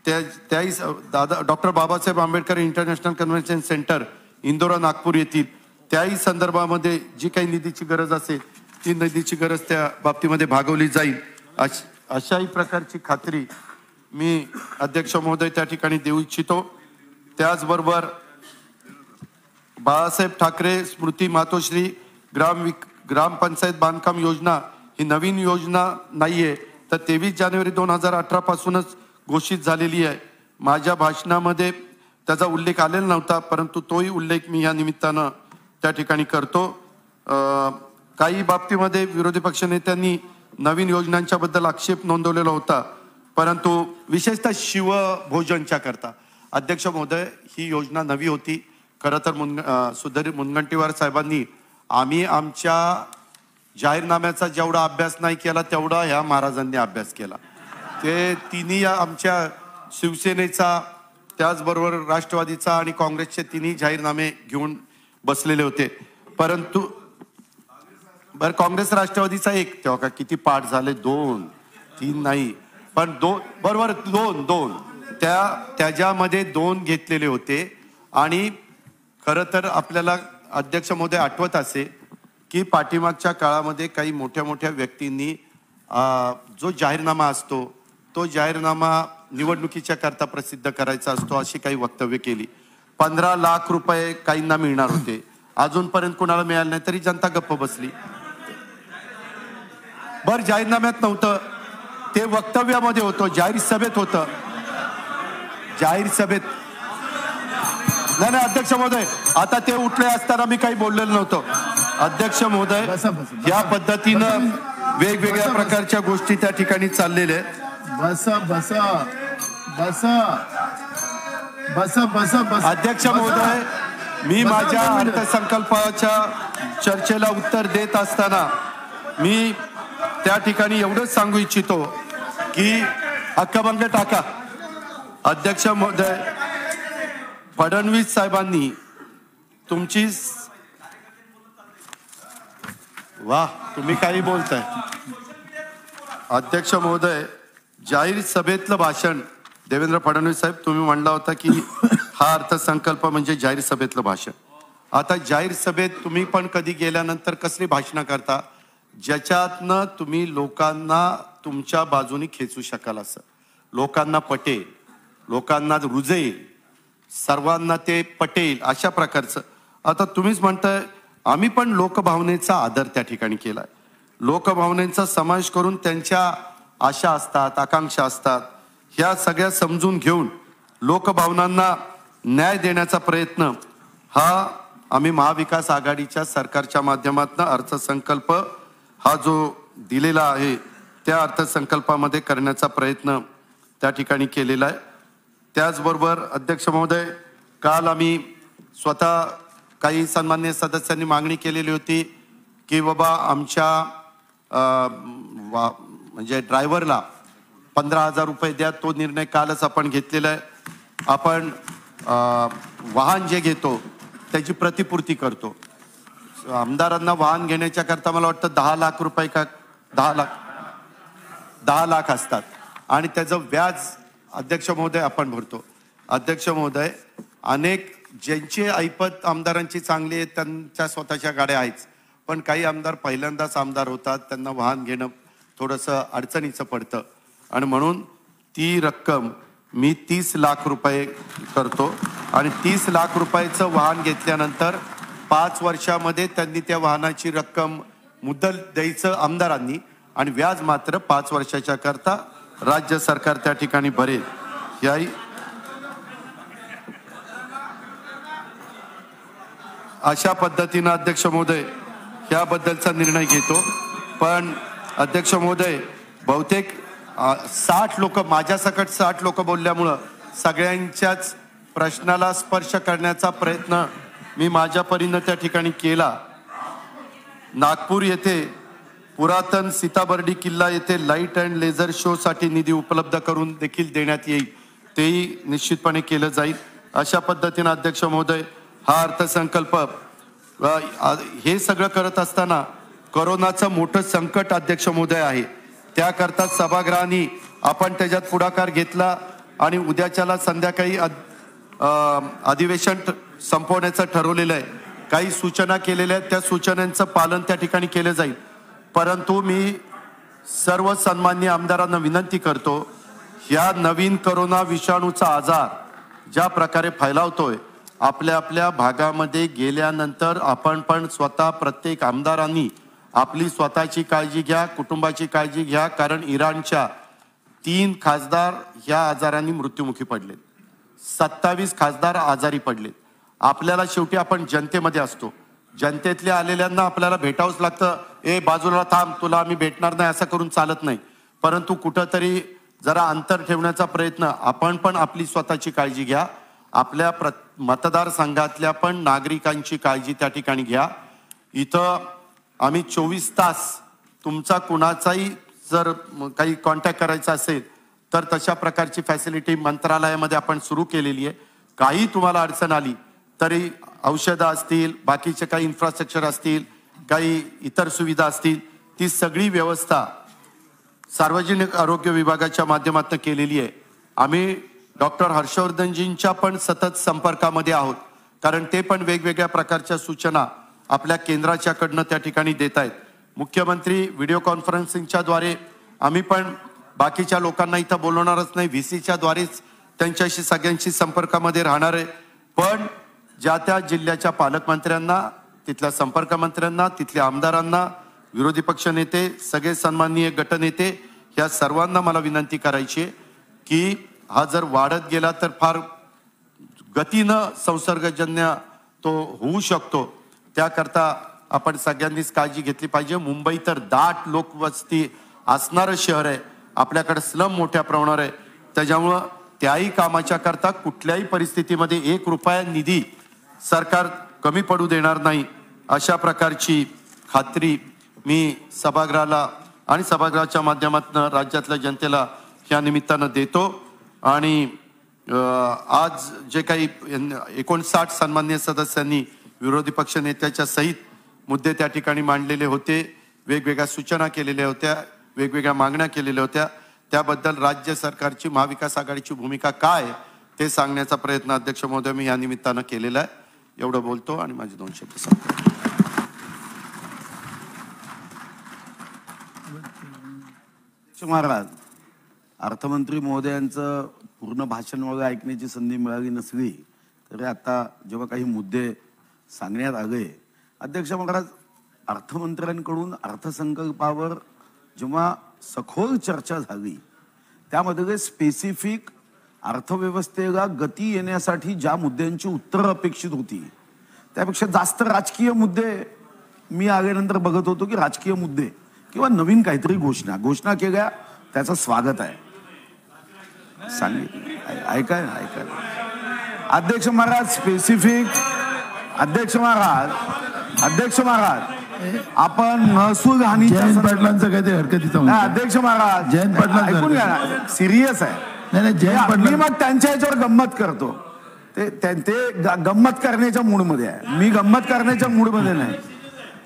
त्या त्याही दादा doctor Babasaheb Ambedkar international convention centre Indora Nagpur येथील त्याही संदर्भामध्ये जी काही निधीची गरज असेल ती निधीची गरज त्या बाबतीमध्ये भागवली जाईल. अश- अशाही प्रकारची खात्री मी अध्यक्ष महोदय त्या ठिकाणी देऊ इच्छितो. त्याचबरोबर बाळासाहेब ठाकरे स्मृती मातोश्री ग्राम विक ग्रामपंचायत बांधकाम योजना ही नवीन योजना नाही आहे तर तेवीस जानेवारी दोन हजार अठरापासूनच घोषित झालेली आहे. माझ्या भाषणामध्ये त्याचा उल्लेख आलेला नव्हता परंतु तोही उल्लेख मी या निमित्तानं त्या ठिकाणी करतो. काही बाबतीमध्ये विरोधी पक्षनेत्यांनी नवीन योजनांच्या बद्दल आक्षेप नोंदवलेला होता परंतु विशेषतः शिवभोजनच्या करता. अध्यक्ष महोदय ही योजना नवी होती. खरं तर मुनग अं, सुधीर मुनगंटीवार साहेबांनी आम्ही आमच्या जाहीरनाम्याचा जेवढा अभ्यास नाही केला तेवढा ह्या महाराजांनी अभ्यास केला. ते तिन्ही आमच्या शिवसेनेचा त्याचबरोबर राष्ट्रवादीचा आणि काँग्रेसचे तिन्ही जाहीरनामे घेऊन बसलेले होते. परंतु बरं काँग्रेस राष्ट्रवादीचा एक तेव्हा का किती पाठ झाले? दोन तीन नाही. पण दोन बरोबर दोन दोन. त्या त्याच्यामध्ये दोन घेतलेले होते. आणि खरं तर आपल्याला अध्यक्ष महोदय आठवत असे की पाठीमागच्या काळामध्ये काही मोठ्या मोठ्या व्यक्तींनी जो जाहीरनामा असतो तो जाहीरनामा निवडणुकीच्या करता प्रसिद्ध करायचा असतो अशी काही वक्तव्य केली. पंधरा लाख रुपये काहींना मिळणार होते. अजूनपर्यंत कुणाला मिळाले नाही तरी जनता गप्प बसली. बर जाहीरनाम्यात नव्हतं. ते वक्तव्यामध्ये होतं जाहीर सभेत होतं. जाहीर सभेत. नाही नाही अध्यक्ष महोदय आता ते उठले असताना मी काही बोललेलं नव्हतं. अध्यक्ष महोदय. या पद्धतीनं वेगवेगळ्या. प्रकारच्या गोष्टी त्या ठिकाणी चाललेल्या आहेत. बसा बसा बसा बसा बसा बसा अध्यक्ष. महोदय मी माझ्या. अर्थसंकल्पाच्या चर्चेला उत्तर देत असताना मी त्या ठिकाणी एवढंच सांगू इच्छितो की हक्कभंग टाका अध्यक्ष महोदय फडणवीस साहेबांनी तुमची वा तुम्ही काही बोलताय अध्यक्ष महोदय जाहीर सभेतलं भाषण देवेंद्र फडणवीस साहेब तुम्ही म्हणला होता की हा अर्थसंकल्प म्हणजे जाहीर सभेतलं भाषण. आता जाहीर सभेत तुम्ही पण कधी गेल्यानंतर कसली भाषणं करता? ज्याच्यातनं तुम्ही लोकांना तुमच्या बाजूनी खेचू शकाल असं. लोकांना पटेल लोकांना रुजेल सर्वांना ते पटेल अशा प्रकारचं. आता तुम्हीच म्हणताय आम्ही पण लोकभावनेचा आदर त्या ठिकाणी केलाय. लोकभावनेचा समावेश करून त्यांच्या आशा असतात आकांक्षा असतात. ह्या सगळ्या समजून घेऊन लोकभावनांना न्याय देण्याचा प्रयत्न हा आम्ही महाविकास आघाडीच्या सरकारच्या माध्यमातून अर्थसंकल्प हा जो दिलेला आहे त्या अर्थसंकल्पामध्ये करण्याचा प्रयत्न त्या ठिकाणी केलेला आहे. त्याचबरोबर अध्यक्ष महोदय काल आम्ही स्वतः काही सन्मान्य सदस्यांनी मागणी केलेली होती की बाबा आमच्या वा- म्हणजे ड्रायव्हरला पंधरा हजार रुपये द्या तो निर्णय कालच आपण घेतलेला आहे. आपण वाहन जे घेतो त्याची प्रतिपूर्ती करतो. आमदारांना वाहन घेण्याच्या करता मला वाटतं दहा लाख रुपये का दहा लाख दहा लाख असतात. आणि त्याचं व्याज अध्यक्ष महोदय आपण भरतो. अध्यक्ष महोदय अनेक ज्यांची ऐपत आमदारांची चांगली आहे त्यांच्या स्वतःच्या गाड्या आहेच पण काही आमदार पहिल्यांदाच आमदार होतात त्यांना वाहन घेणं थोडंसं अडचणीचं पडतं. आणि म्हणून ती रक्कम मी तीस लाख रुपये करतो. आणि तीस लाख रुपयाचं वाहन घेतल्यानंतर पाच वर्षामध्ये त्यांनी त्या वाहनाची रक्कम मुद्दल द्यायचं आमदारांनी. आणि व्याज मात्र पाच वर्षाच्या करता राज्य सरकार त्या ठिकाणी भरेल. याही अशा पद्धतीनं अध्यक्ष महोदय याबद्दलचा निर्णय घेतो. पण अध्यक्ष महोदय बहुतेक साठ लोक माझ्यासकट साठ लोक बोलल्यामुळं सगळ्यांच्याच प्रश्नाला स्पर्श करण्याचा प्रयत्न मी माझ्या परीनं त्या ठिकाणी केला. नागपूर येथे पुरातन सीताबर्डी किल्ला येथे लाइट अँड लेझर शोसाठी निधी उपलब्ध करून देखील देण्यात येईल. तेही निश्चितपणे केलं जाईल. अशा पद्धतीनं अध्यक्ष महोदय हा अर्थसंकल्प हे सगळं करत असताना करोनाचं मोठं संकट अध्यक्ष महोदय आहे. त्याकरता सभागृहाने आपण त्याच्यात पुढाकार घेतला आणि उद्याच्याला संध्याकाळी अ, अधिवेशन संपवण्याचं ठरवलेलं आहे. काही सूचना केलेल्या आहेत. त्या सूचनांचं पालन त्या ठिकाणी केलं जाईल. परंतु मी सर्व सन्मान्य आमदारांना विनंती करतो ह्या नवीन करोना विषाणूचा आजार ज्या प्रकारे फैलावतोय आपल्या आपल्या भागामध्ये गेल्यानंतर आपण पण स्वतः प्रत्येक आमदारांनी आपली स्वतःची काळजी घ्या कुटुंबाची काळजी घ्या कारण इराणच्या तीन खासदार ह्या आजारांनी मृत्युमुखी पडले सत्तावीस खासदार आजारी पडले आपल्याला शेवटी आपण जनतेमध्ये असतो. जनतेतल्या आलेल्यांना आपल्याला भेटावंच लागतं. ए बाजूला थांब तुला आम्ही भेटणार नाही असं करून चालत नाही. परंतु कुठंतरी जरा अंतर ठेवण्याचा प्रयत्न आपण पण आपली स्वतःची काळजी घ्या. आपल्या प्र मतदारसंघातल्या पण नागरिकांची काळजी त्या ठिकाणी घ्या. इथं आम्ही चोवीस तास तुमचा कुणाचाही जर काही कॉन्टॅक्ट करायचा असेल तर तशा प्रकारची फॅसिलिटी मंत्रालयामध्ये आपण सुरू केलेली आहे. काही तुम्हाला अडचण आली तरी औषधं असतील बाकीचे काही इन्फ्रास्ट्रक्चर असतील काही इतर सुविधा असतील ती सगळी व्यवस्था सार्वजनिक आरोग्य विभागाच्या माध्यमातून केलेली आहे. आम्ही डॉक्टर हर्षवर्धनजींच्या पण सतत संपर्कामध्ये आहोत कारण ते पण वेगवेगळ्या प्रकारच्या सूचना आपल्या केंद्राच्याकडनं त्या ठिकाणी देत आहेत मुख्यमंत्री व्हिडिओ कॉन्फरन्सिंगच्या द्वारे आम्ही पण बाकीच्या लोकांना इथं बोलवणारच नाही. व्ही सीच्या द्वारेच त्यांच्याशी सगळ्यांशी संपर्कामध्ये राहणार आहे. पण ज्या त्या जिल्ह्याच्या पालकमंत्र्यांना तिथल्या संपर्क मंत्र्यांना तिथल्या आमदारांना विरोधी पक्ष नेते सगळे सन्माननीय गटनेते या सर्वांना मला विनंती करायची आहे की हा जर वाढत गेला तर फार गतीनं संसर्गजन्य तो होऊ शकतो. त्याकरता आपण सगळ्यांनीच काळजी घेतली पाहिजे. मुंबई तर दाट लोकवस्ती असणारं शहर आहे. आपल्याकडे स्लम मोठ्या प्रमाणावर आहे. त्याच्यामुळं त्याही कामाच्या करता कुठल्याही परिस्थितीमध्ये एक रुपया निधी सरकार कमी पडू देणार नाही. अशा प्रकारची खात्री मी सभागृहाला आणि सभागृहाच्या माध्यमातून राज्यातल्या जनतेला या निमित्तानं देतो. आणि आज जे काही एकोणसाठ सन्मान्य सदस्यांनी विरोधी पक्ष नेत्याच्या सहित मुद्दे त्या ठिकाणी मांडलेले होते. वेगवेगळ्या सूचना केलेल्या होत्या वेगवेगळ्या मागण्या केलेल्या होत्या. त्याबद्दल राज्य सरकारची महाविकास आघाडीची भूमिका काय ते सांगण्याचा प्रयत्न अध्यक्ष महोदय मी या निमित्तानं केलेला आहे. एवढं बोलतो आणि माझे दोन शब्द सांगतो महाराज अर्थमंत्री महोदयांचं पूर्ण भाषण वगैरे ऐकण्याची संधी मिळाली नसली तरी आता जेव्हा काही मुद्दे सांगण्यात आले अध्यक्ष महाराज अर्थमंत्र्यांकडून अर्थसंकल्पावर जेव्हा सखोल चर्चा झाली त्यामध्ये स्पेसिफिक अर्थव्यवस्थेला गती येण्यासाठी ज्या मुद्द्यांची उत्तरं अपेक्षित होती त्यापेक्षा जास्त राजकीय मुद्दे मी आल्यानंतर बघत होतो की राजकीय मुद्दे किंवा नवीन काहीतरी घोषणा घोषणा केल्या त्याचं स्वागत आहे. सांगितलं ऐकाय ऐकाय अध्यक्ष महाराज स्पेसिफिक अध्यक्ष महाराज अध्यक्ष महाराज आपण महसूल हानीच्या जयंत पाटलांचं काय ते हरकतीचं. अध्यक्ष महाराज जयंत पाटलांचं ऐकून घ्या ना सिरियस आहे. नाही नाही जयंत मी पाटला मग त्यांच्या याच्यावर गंमत करतो. ते ते गंमत करण्याच्या मूडमध्ये आहे. मी गंमत करण्याच्या मूडमध्ये नाही.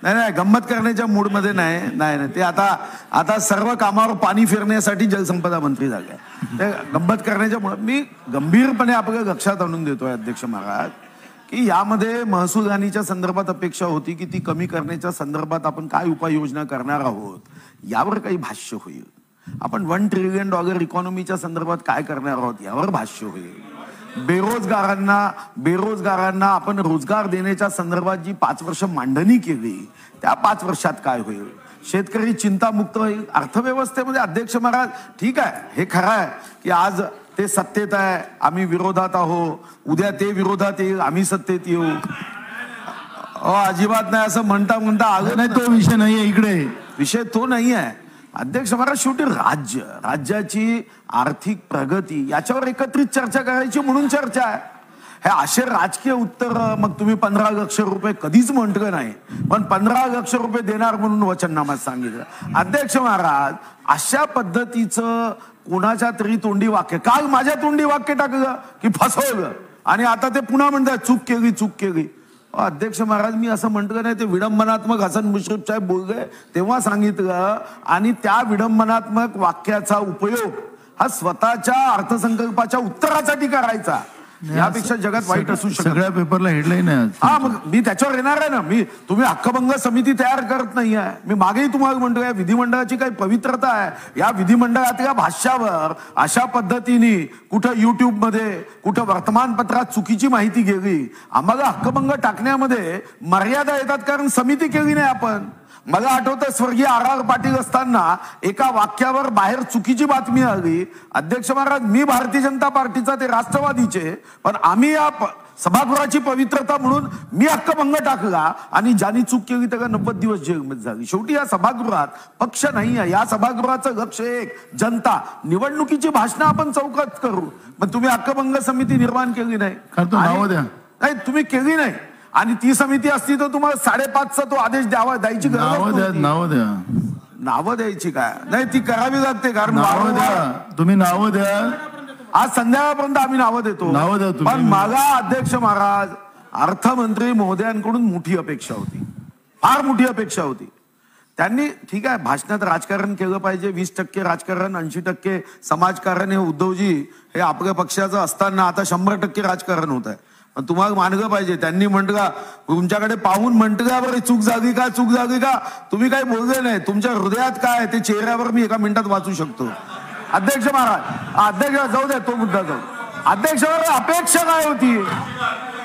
नाही नाही गंमत करण्याच्या मूडमध्ये नाही नाही नाही. ते आता आता सर्व कामावर पाणी फिरण्यासाठी जलसंपदा मंत्री झाले. ते गंमत करण्याच्या मूड मी गंभीरपणे आपल्या लक्षात आणून देतोय अध्यक्ष महाराज. की यामध्ये महसूल हानीच्या संदर्भात अपेक्षा होती की ती कमी करण्याच्या संदर्भात आपण काय उपाययोजना करणार आहोत? यावर काही भाष्य होईल. आपण वन ट्रिलियन डॉलर इकॉनॉमीच्या संदर्भात काय करणार आहोत यावर भाष्य होईल. बेरोजगारांना बेरोजगारांना आपण रोजगार देण्याच्या संदर्भात जी पाच वर्ष मांडणी केली त्या पाच वर्षात काय होईल? शेतकरी चिंतामुक्त होईल. अर्थव्यवस्थेमध्ये अध्यक्ष महाराज ठीक आहे हे खरं आहे की आज ते सत्तेत आहे आम्ही विरोधात आहो. उद्या ते विरोधात येईल आम्ही सत्तेत येऊ. अहो अजिबात नाही असं म्हणता म्हणता आलं नाही तो विषय नाहीये इकडे. विषय तो नाही आहे अध्यक्ष महाराज शेवटी राज्य. राज्याची आर्थिक प्रगती याच्यावर एकत्रित चर्चा करायची म्हणून चर्चा आहे. हे असे राजकीय उत्तर मग तुम्ही पंधरा लक्ष रुपये कधीच म्हटलं नाही. पण पंधरा लक्ष रुपये देणार म्हणून वचननामात सांगितलं. अध्यक्ष महाराज अशा पद्धतीचं कुणाच्या तरी तोंडी वाक्य. काल माझ्या तोंडी वाक्य टाकलं की फसवलं. आणि आता ते पुन्हा म्हणतात चूक केली चूक केली. अध्यक्ष महाराज मी असं म्हटलं नाही ते विडंबनात्मक हसन मुश्रीफ साहेब बोलले तेव्हा सांगितलं आणि त्या विडंबनात्मक वाक्याचा उपयोग हा स्वतःच्या अर्थसंकल्पाच्या उत्तरासाठी करायचा. यापेक्षा जगात वाईट असू शकत सगळ्या पेपरला हेडलाईन. हा मग मी त्याच्यावर येणार आहे ना. मी तुम्ही हक्कभंग समिती तयार करत नाही आहे. मी मागेही तुम्हाला म्हणतो या विधिमंडळाची काही पवित्रता आहे. या विधिमंडळातल्या भाष्यावर अशा पद्धतीने कुठं युट्यूबमध्ये कुठं वर्तमानपत्रात चुकीची माहिती गेली आम्हाला हक्कभंग टाकण्यामध्ये मर्यादा येतात कारण समिती केली नाही आपण. मला आठवतं स्वर्गीय आर आर पाटील असताना एका वाक्यावर बाहेर चुकीची बातमी आली. अध्यक्ष महाराज मी भारतीय जनता पार्टीचा ते राष्ट्रवादीचे पण आम्ही या सभागृहाची पवित्रता म्हणून मी हक्कभंग टाकला आणि ज्यांनी चूक केली त्याला नव्वद दिवस जेलमध्ये झाली. शेवटी या सभागृहात पक्ष नाही आहे. या सभागृहाचं लक्ष एक जनता. निवडणुकीची भाषणं आपण चौकात करू. पण तुम्ही हक्कभंग समिती निर्माण केली नाही. नाही तुम्ही केली नाही. आणि ती समिती असती तर तुम्हाला साडेपाचचा तो आदेश द्यावा द्यायची गरज नावं द्या. नावं द्या. नावं द्यायची काय? नाही ती करावी लागते कारण नावं द्या. तुम्ही नावं द्या. आज संध्याकाळपर्यंत आम्ही नावं देतो. नावं द्या तुम्ही. पण मला अध्यक्ष महाराज अर्थमंत्री महोदयांकडून मोठी अपेक्षा होती. फार मोठी अपेक्षा होती. त्यांनी ठीक आहे भाषणात राजकारण केलं पाहिजे वीस टक्के राजकारण ऐंशी टक्के समाजकारण हे उद्धवजी हे आपल्या पक्षाचं असताना आता शंभर टक्के राजकारण होत आहे तुम्हाला मानलं पाहिजे. त्यांनी म्हटलं तुमच्याकडे पाहून म्हणत का बरं चूक जागी का चूक जागी का? तुम्ही काही बोलले नाही. तुमच्या हृदयात काय ते चेहऱ्यावर मी एका मिनिटात वाचू शकतो. अध्यक्ष महाराज अध्यक्ष जाऊ द्या तो मुद्दा जाऊ. अध्यक्ष महाराज अपेक्षा काय होती?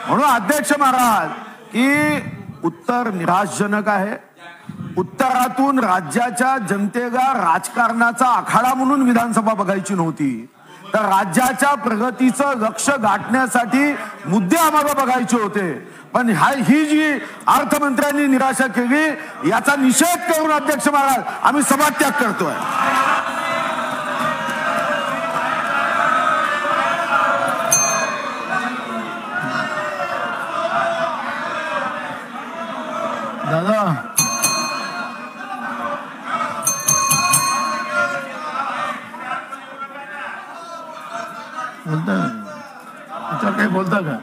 म्हणून अध्यक्ष महाराज की उत्तर निराशजनक आहे. उत्तरातून राज्याच्या जनतेला राजकारणाचा आखाडा म्हणून विधानसभा बघायची नव्हती. तर राज्याच्या प्रगतीचं लक्ष गाठण्यासाठी मुद्दे आम्हाला बघायचे होते. पण हा ही जी अर्थमंत्र्यांनी निराशा केली याचा निषेध करून अध्यक्ष महाराज आम्ही समाजत्याग करतोय. दादा बोलता? त्याच्यावर काही बोलता का?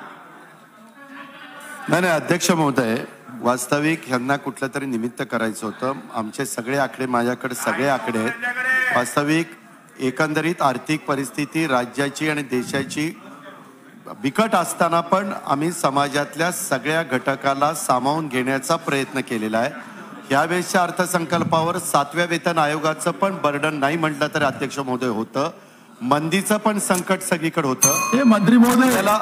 नाही नाही अध्यक्ष महोदय वास्तविक ह्यांना कुठलं तरी निमित्त करायचं होतं. आमचे सगळे आकडे माझ्याकडे सगळे आकडे आहेत. वास्तविक एकंदरीत आर्थिक परिस्थिती राज्याची आणि देशाची बिकट असताना पण आम्ही समाजातल्या सगळ्या घटकाला सामावून घेण्याचा प्रयत्न केलेला आहे. यावेळेसच्या अर्थसंकल्पावर सातव्या वेतन आयोगाचं पण बर्डन नाही म्हटलं तरी अध्यक्ष महोदय होतं. मंदीचं पण संकट सगळीकडे होतं. हे मंत्री महोदय. त्याला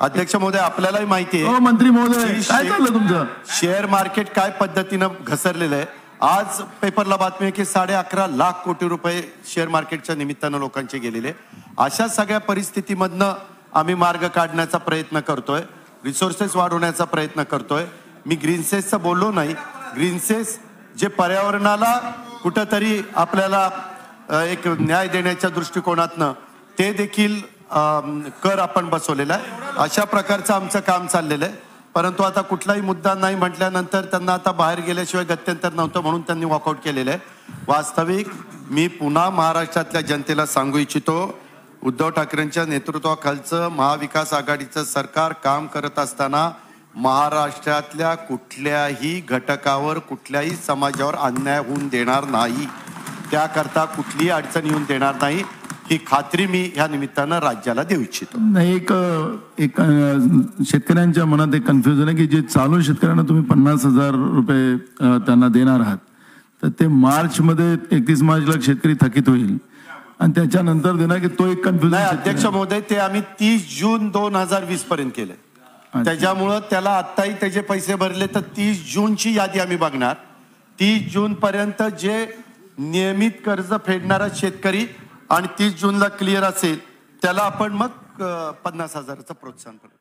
अध्यक्ष महोदय आपल्यालाही माहिती आहे. हो मंत्री महोदय. काय चाललं तुमचं? शेअर मार्केट काय पद्धतीनं घसरलेलं आहे? आज पेपरला बातमी आहे की साडे अकरा लाख कोटी रुपये शेअर मार्केटच्या निमित्तानं लोकांचे गेलेले अशा सगळ्या परिस्थितीमधनं आम्ही मार्ग काढण्याचा प्रयत्न करतोय. रिसोर्सेस वाढवण्याचा प्रयत्न करतोय. मी ग्रीनसेसचं बोललो नाही. ग्रीनसेस जे पर्यावरणाला कुठंतरी आपल्याला एक न्याय देण्याच्या दृष्टिकोनातनं ते देखील कर आपण बसवलेला आहे. अशा प्रकारचं आमचं काम चाललेलं आहे. परंतु आता कुठलाही मुद्दा नाही म्हटल्यानंतर त्यांना आता बाहेर गेल्याशिवाय गत्यंतर नव्हतं म्हणून त्यांनी वॉकआउट केलेलं आहे. वास्तविक मी पुन्हा महाराष्ट्रातल्या जनतेला सांगू इच्छितो उद्धव ठाकरेंच्या नेतृत्वाखालचं महाविकास आघाडीचं सरकार काम करत असताना महाराष्ट्रातल्या कुठल्याही घटकावर कुठल्याही समाजावर अन्याय होऊन देणार नाही. त्याकरता कुठलीही अडचण येऊन देणार नाही. ही खात्री मी ह्या निमित्तानं राज्याला देऊ इच्छितो. नाही एक एक शेतकऱ्यांच्या मनात एक कन्फ्युजन आहे की जे चालू शेतकऱ्यांना तुम्ही पन्नास हजार रुपये त्यांना देणार आहात. तर ते मार्च मध्ये एकतीस मार्चला शेतकरी थकीत होईल. आणि त्याच्यानंतर देणार की तो एक कन्फ्युजन अध्यक्ष महोदय ते आम्ही तीस जून दोन हजार वीस पर्यंत केले त्याच्यामुळं त्याला आत्ताही त्याचे पैसे भरले तर तीस जूनची यादी आम्ही बघणार. तीस जून पर्यंत जे नियमित कर्ज फेडणारा शेतकरी आणि तीस जूनला क्लिअर असेल त्याला आपण मग पन्नास हजाराचं प्रोत्साहन करू.